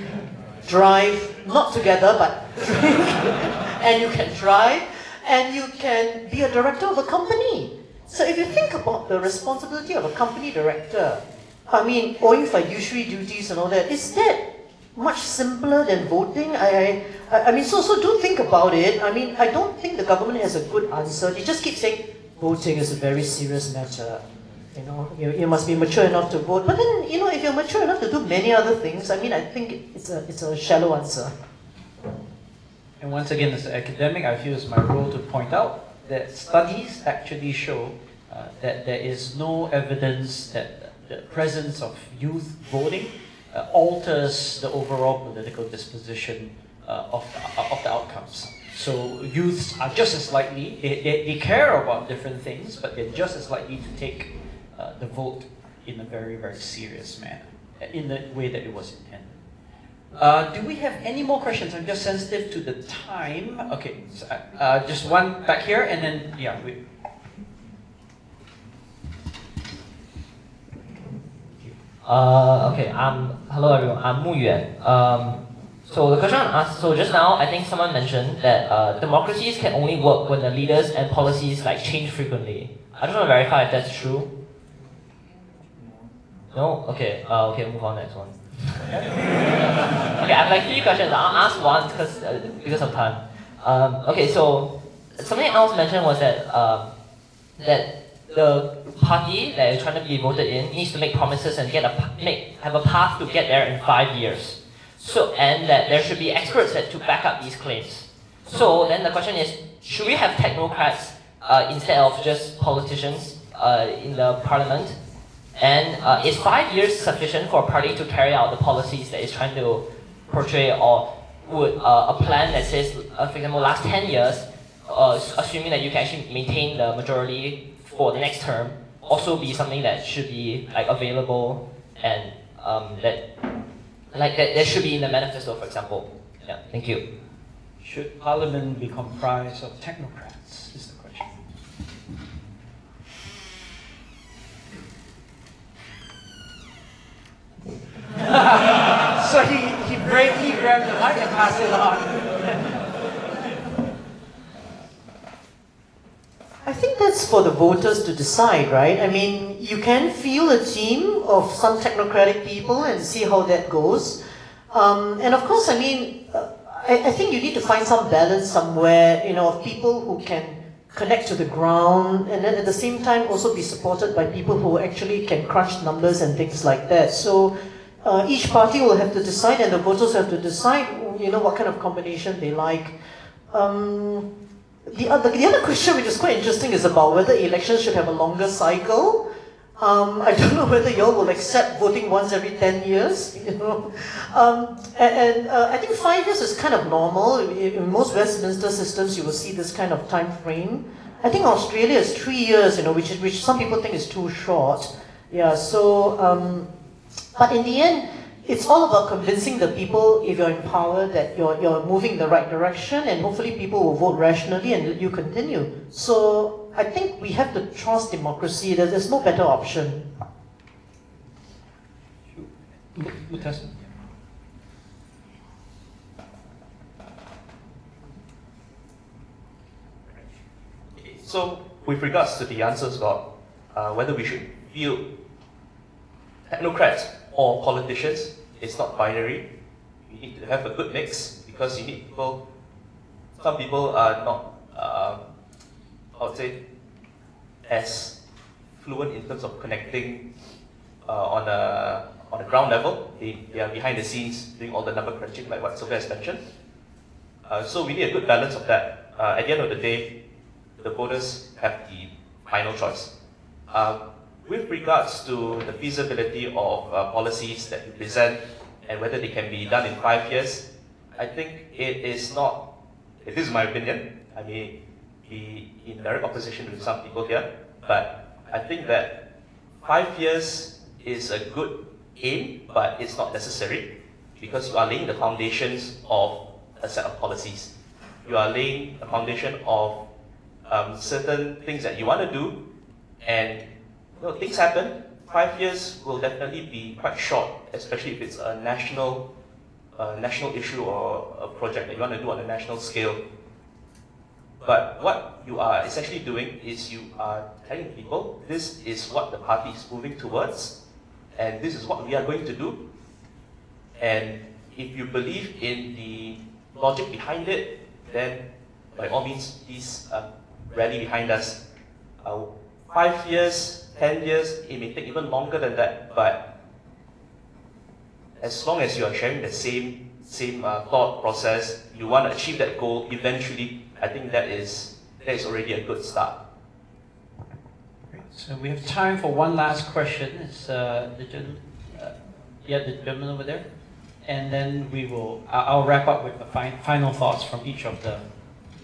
drive, not together, but and you can drive, and you can be a director of a company. So if you think about the responsibility of a company director, I mean, owing fiduciary duties and all that, is that much simpler than voting? I, I, I mean, so, so do think about it. I mean, I don't think the government has a good answer. They just keep saying voting is a very serious matter. You know, you, you must be mature enough to vote. But then, you know, if you're mature enough to do many other things, I mean, I think it's a, it's a shallow answer. And once again, as an academic, I feel it's my role to point out that studies actually show uh, that there is no evidence that the presence of youth voting uh, alters the overall political disposition uh, of, of the outcomes. So youths are just as likely, they, they, they care about different things, but they're just as likely to take uh, the vote in a very, very serious manner, in the way that it was intended. Uh, do we have any more questions? I'm just sensitive to the time. Okay, so, uh, just one back here, and then, yeah. We, uh, okay, I'm, hello everyone, I'm Mu Yuan. Um, So the question I asked, so just now, I think someone mentioned that uh, democracies can only work when the leaders and policies like change frequently. I just want to verify if that's true. No? Okay, uh, okay, move on next one. okay, I have like three questions. I'll ask one because, uh, because of time. Um, okay, so something else mentioned was that um, that the party that is trying to be voted in needs to make promises and get a make have a path to get there in five years. So, and that there should be experts that to back up these claims. So then the question is, should we have technocrats uh, instead of just politicians uh, in the parliament? And uh, is five years sufficient for a party to carry out the policies that it's trying to portray, or would uh, a plan that says, uh, for example, last 10 years, uh, assuming that you can actually maintain the majority for the next term, also be something that should be like available and um, that like that, that should be in the manifesto, for example. Yeah, thank you. Should Parliament be comprised of technocrats? Is the question. so he, he bravely grabbed the mic and passed it on. I think that's for the voters to decide, right? I mean, you can feel a team of some technocratic people and see how that goes. Um, and of course, I mean, uh, I, I, think you need to find some balance somewhere, you know, of people who can connect to the ground and then at the same time also be supported by people who actually can crunch numbers and things like that. So uh, each party will have to decide and the voters have to decide, you know, what kind of combination they like. Um, the other, the other question, which is quite interesting, is about whether elections should have a longer cycle. Um, I don't know whether you all will accept voting once every 10 years, you know. Um, and, and uh, I think five years is kind of normal. In most Westminster systems, you will see this kind of time frame. I think Australia is three years, you know, which, is, which some people think is too short. Yeah, so, um, but in the end, it's all about convincing the people, if you're in power, that you're, you're moving in the right direction, and hopefully people will vote rationally and you continue. So I think we have to trust democracy. There's, there's no better option. So, with regards to the answers about uh, whether we should view technocrats or politicians. It's not binary. You need to have a good mix because you need people. Some people are not, I would say, as fluent in terms of connecting uh, on a on a ground level. They, they are behind the scenes doing all the number crunching, like what Sylvia has mentioned. Uh, so we need a good balance of that. Uh, at the end of the day, the voters have the final choice. Uh, with regards to the feasibility of uh, policies that you present and whether they can be done in five years, I think it is not, this is my opinion, I may be in direct opposition with some people here, but I think that five years is a good aim, but it's not necessary because you are laying the foundations of a set of policies. You are laying a foundation of um, certain things that you want to do, and well, things happen. Five years will definitely be quite short, especially if it's a national, uh, national issue or a project that you want to do on a national scale. But what you are essentially doing is you are telling people this is what the party is moving towards, and this is what we are going to do. And if you believe in the logic behind it, then by all means, please uh, rally behind us. Uh, five years 10 years, it may take even longer than that, but as long as you are sharing the same, same uh, thought process, you want to achieve that goal eventually, I think that is, that is already a good start. So we have time for one last question. It's uh, the gentleman, uh, yeah, the gentleman over there, and then we will. I'll wrap up with the fi final thoughts from each of the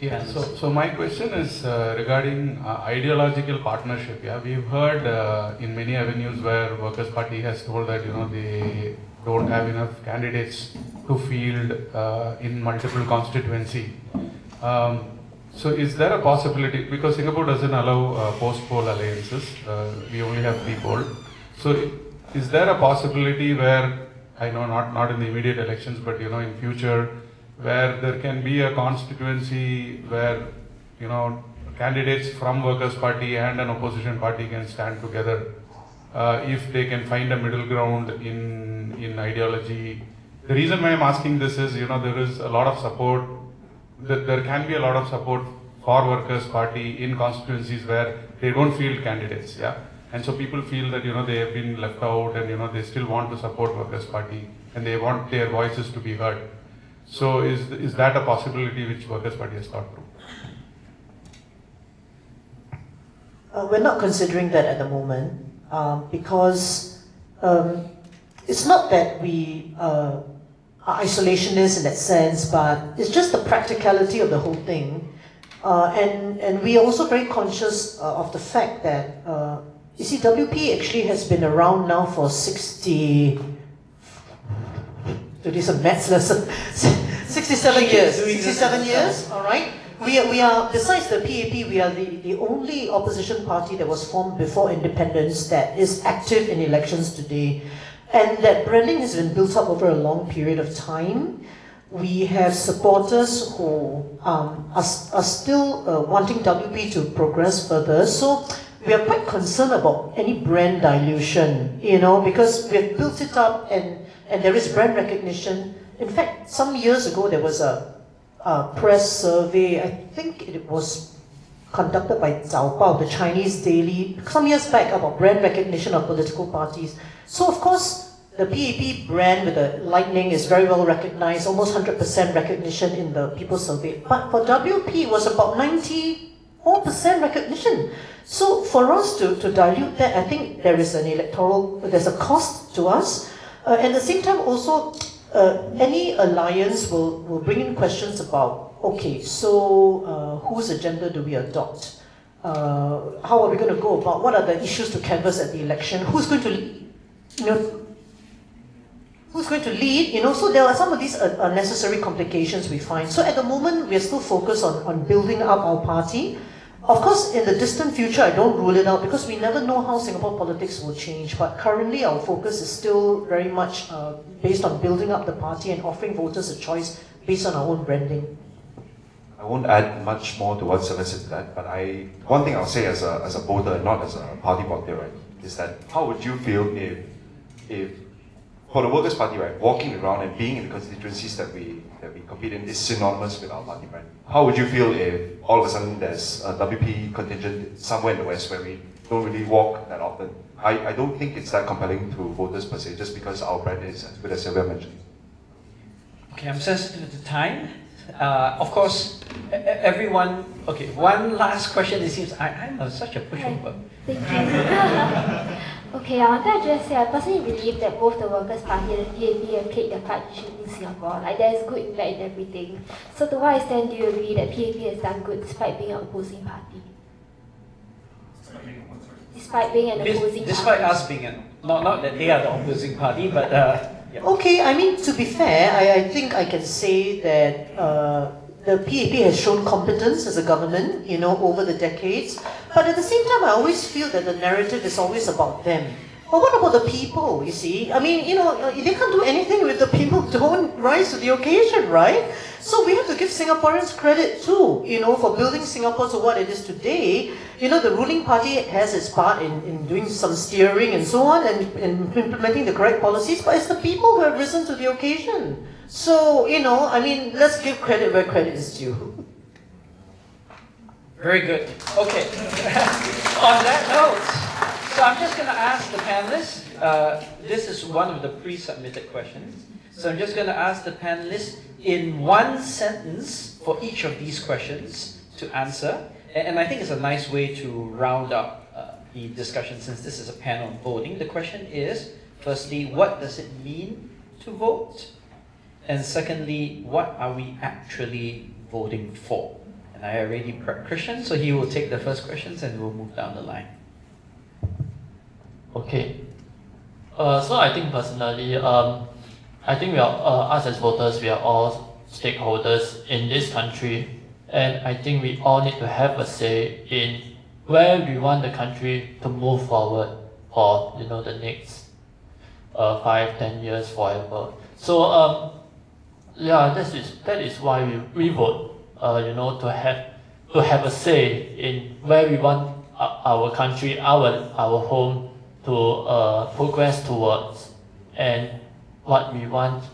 yeah, so, so my question is uh, regarding uh, ideological partnership. Yeah, we've heard uh, in many avenues where Workers' Party has told that you know they don't have enough candidates to field uh, in multiple constituency. Um, so is there a possibility because Singapore doesn't allow uh, post-poll alliances? Uh, we only have pre-poll. So is there a possibility where I know not, not in the immediate elections, but you know in future, where there can be a constituency where you know candidates from Workers' Party and an opposition party can stand together uh, if they can find a middle ground in in ideology. The reason why I'm asking this is, you know, there is a lot of support. That there can be a lot of support for Workers' Party in constituencies where they don't field candidates. Yeah. And so people feel that you know they have been left out, and you know they still want to support Workers' Party, and they want their voices to be heard. So is is that a possibility which Workers' Party has thought through? Uh, we're not considering that at the moment um, because um, it's not that we uh, are isolationists in that sense, but it's just the practicality of the whole thing. Uh, and, and we are also very conscious uh, of the fact that uh, you see, WP actually has been around now for 60, to do some maths lesson, 67 years. 67 years, all right? We are, we are, besides the PAP, we are the, the only opposition party that was formed before independence that is active in elections today. And that branding has been built up over a long period of time. We have supporters who um, are, are still uh, wanting WP to progress further. So we are quite concerned about any brand dilution, you know, because we've built it up and, and there is brand recognition. In fact, some years ago there was a, a press survey, I think it was conducted by Zaobao, the Chinese daily, some years back about brand recognition of political parties. So of course, the PAP brand with the lightning is very well recognized, almost 100% recognition in the people survey. But for WP, it was about 94% recognition. So for us to, to dilute that, I think there is an electoral, there's a cost to us. Uh, at the same time, also, uh, any alliance will, will bring in questions about, okay, so uh, whose agenda do we adopt? Uh, how are we going to go about, what are the issues to canvass at the election? Who's going to, you know, who's going to lead, you know, so there are some of these unnecessary complications we find. So at the moment, we're still focused on, on building up our party, of course, in the distant future, I don't rule it out because we never know how Singapore politics will change. But currently, our focus is still very much uh, based on building up the party and offering voters a choice based on our own branding. I won't add much more to what Sylvia said but I one thing I'll say as a, as a voter, not as a party voter, right, is that how would you feel if if for the Workers' Party, right, walking around and being in the constituencies that we that we compete in is synonymous with our party brand. How would you feel if all of a sudden there's a WP contingent somewhere in the West where we don't really walk that often? I, I don't think it's that compelling to voters per se, just because our brand is as good as Sylvia mentioned. Okay, I'm sensitive to time. Uh, of course, everyone. Okay, one last question. It seems I, I'm a, such a pushover. Thank you. Okay, I want to address here. I personally believe that both the Workers' Party and the PAP have played their part in shaping Singapore. Like, there's good and bad in everything. So, to what extent do you agree that PAP has done good despite being an opposing party? Despite being an opposing despite party. us being an, not, not that they are the opposing party, but uh, yeah. Okay, I mean, to be fair, I, I think I can say that uh, the PAP has shown competence as a government, you know, over the decades. But at the same time, I always feel that the narrative is always about them. But what about the people, you see? I mean, you know, uh, they can't do anything if the people don't rise to the occasion, right? So we have to give Singaporeans credit too, you know, for building Singapore to what it is today. You know, the ruling party has its part in, in doing some steering and so on and, and implementing the correct policies, but it's the people who have risen to the occasion. So, you know, I mean, let's give credit where credit is due. Very good. Okay. On that note, so I'm just going to ask the panelists. Uh, this is one of the pre-submitted questions. So I'm just going to ask the panelists in one sentence for each of these questions to answer. And, and I think it's a nice way to round up uh, the discussion since this is a panel voting. The question is, firstly, what does it mean to vote? And secondly, what are we actually voting for? And I already prepped Christian, so he will take the first questions and we'll move down the line. Okay. Uh, so I think personally, um, I think we are, uh, us as voters, we are all stakeholders in this country, and I think we all need to have a say in where we want the country to move forward for you know the next uh, five, ten years, forever. So um, yeah, that is that is why we, we vote. Uh, you know, to have to have a say in where we want our country, our our home to uh, progress towards, and what we want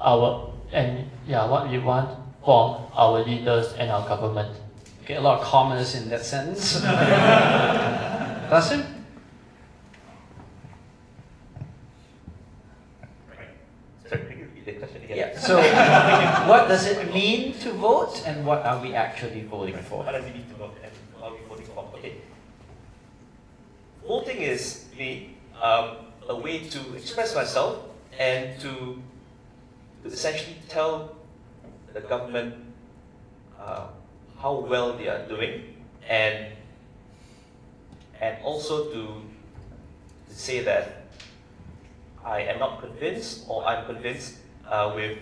our and yeah what we want from our leaders and our government. Okay, a lot of commas in that sentence. Dasim? Yeah. So, what does it mean to vote, and what are we actually voting for? What does it mean to vote, and what are we voting for? Okay. Voting is me um, a way to express myself and to, to essentially tell the government uh, how well they are doing, and and also to, to say that I am not convinced or I'm convinced uh, with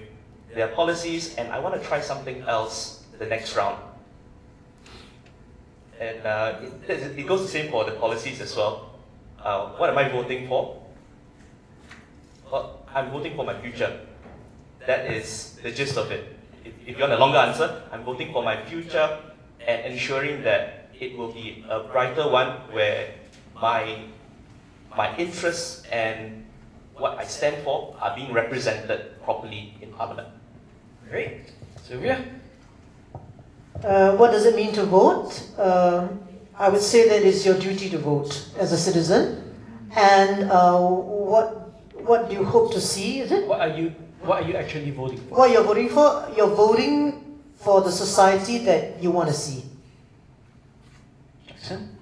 their policies, and I want to try something else the next round. And uh, it, it goes the same for the policies as well. Uh, what am I voting for? Well, I'm voting for my future. That is the gist of it. If, if you want a longer answer, I'm voting for my future and ensuring that it will be a brighter one where my, my interests and what I stand for are being represented properly in Parliament. Great. Sylvia? Uh, what does it mean to vote? Uh, I would say that it's your duty to vote as a citizen. And uh, what, what do you hope to see, is it? What are you, what are you actually voting for? What you're voting for? You're voting for the society that you want to see. Jackson?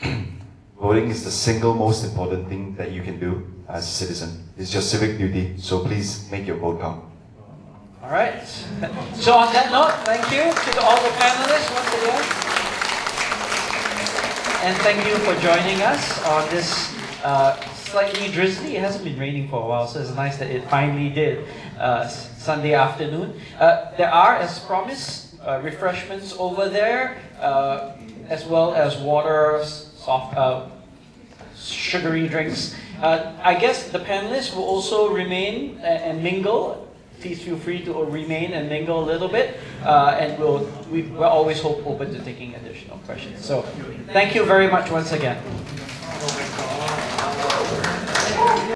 Voting is the single most important thing that you can do as a citizen. It's your civic duty, so please make your vote count. All right. So on that note, thank you to all the panelists once again. And thank you for joining us on this uh, slightly drizzly. It hasn't been raining for a while, so it's nice that it finally did uh, Sunday afternoon. Uh, there are, as promised, uh, refreshments over there, uh, as well as water, soft, uh, sugary drinks. Uh, I guess the panelists will also remain and, mingle. Please feel free to remain and mingle a little bit, uh, and we'll, we, we're always hope open to taking additional questions. So thank you very much once again.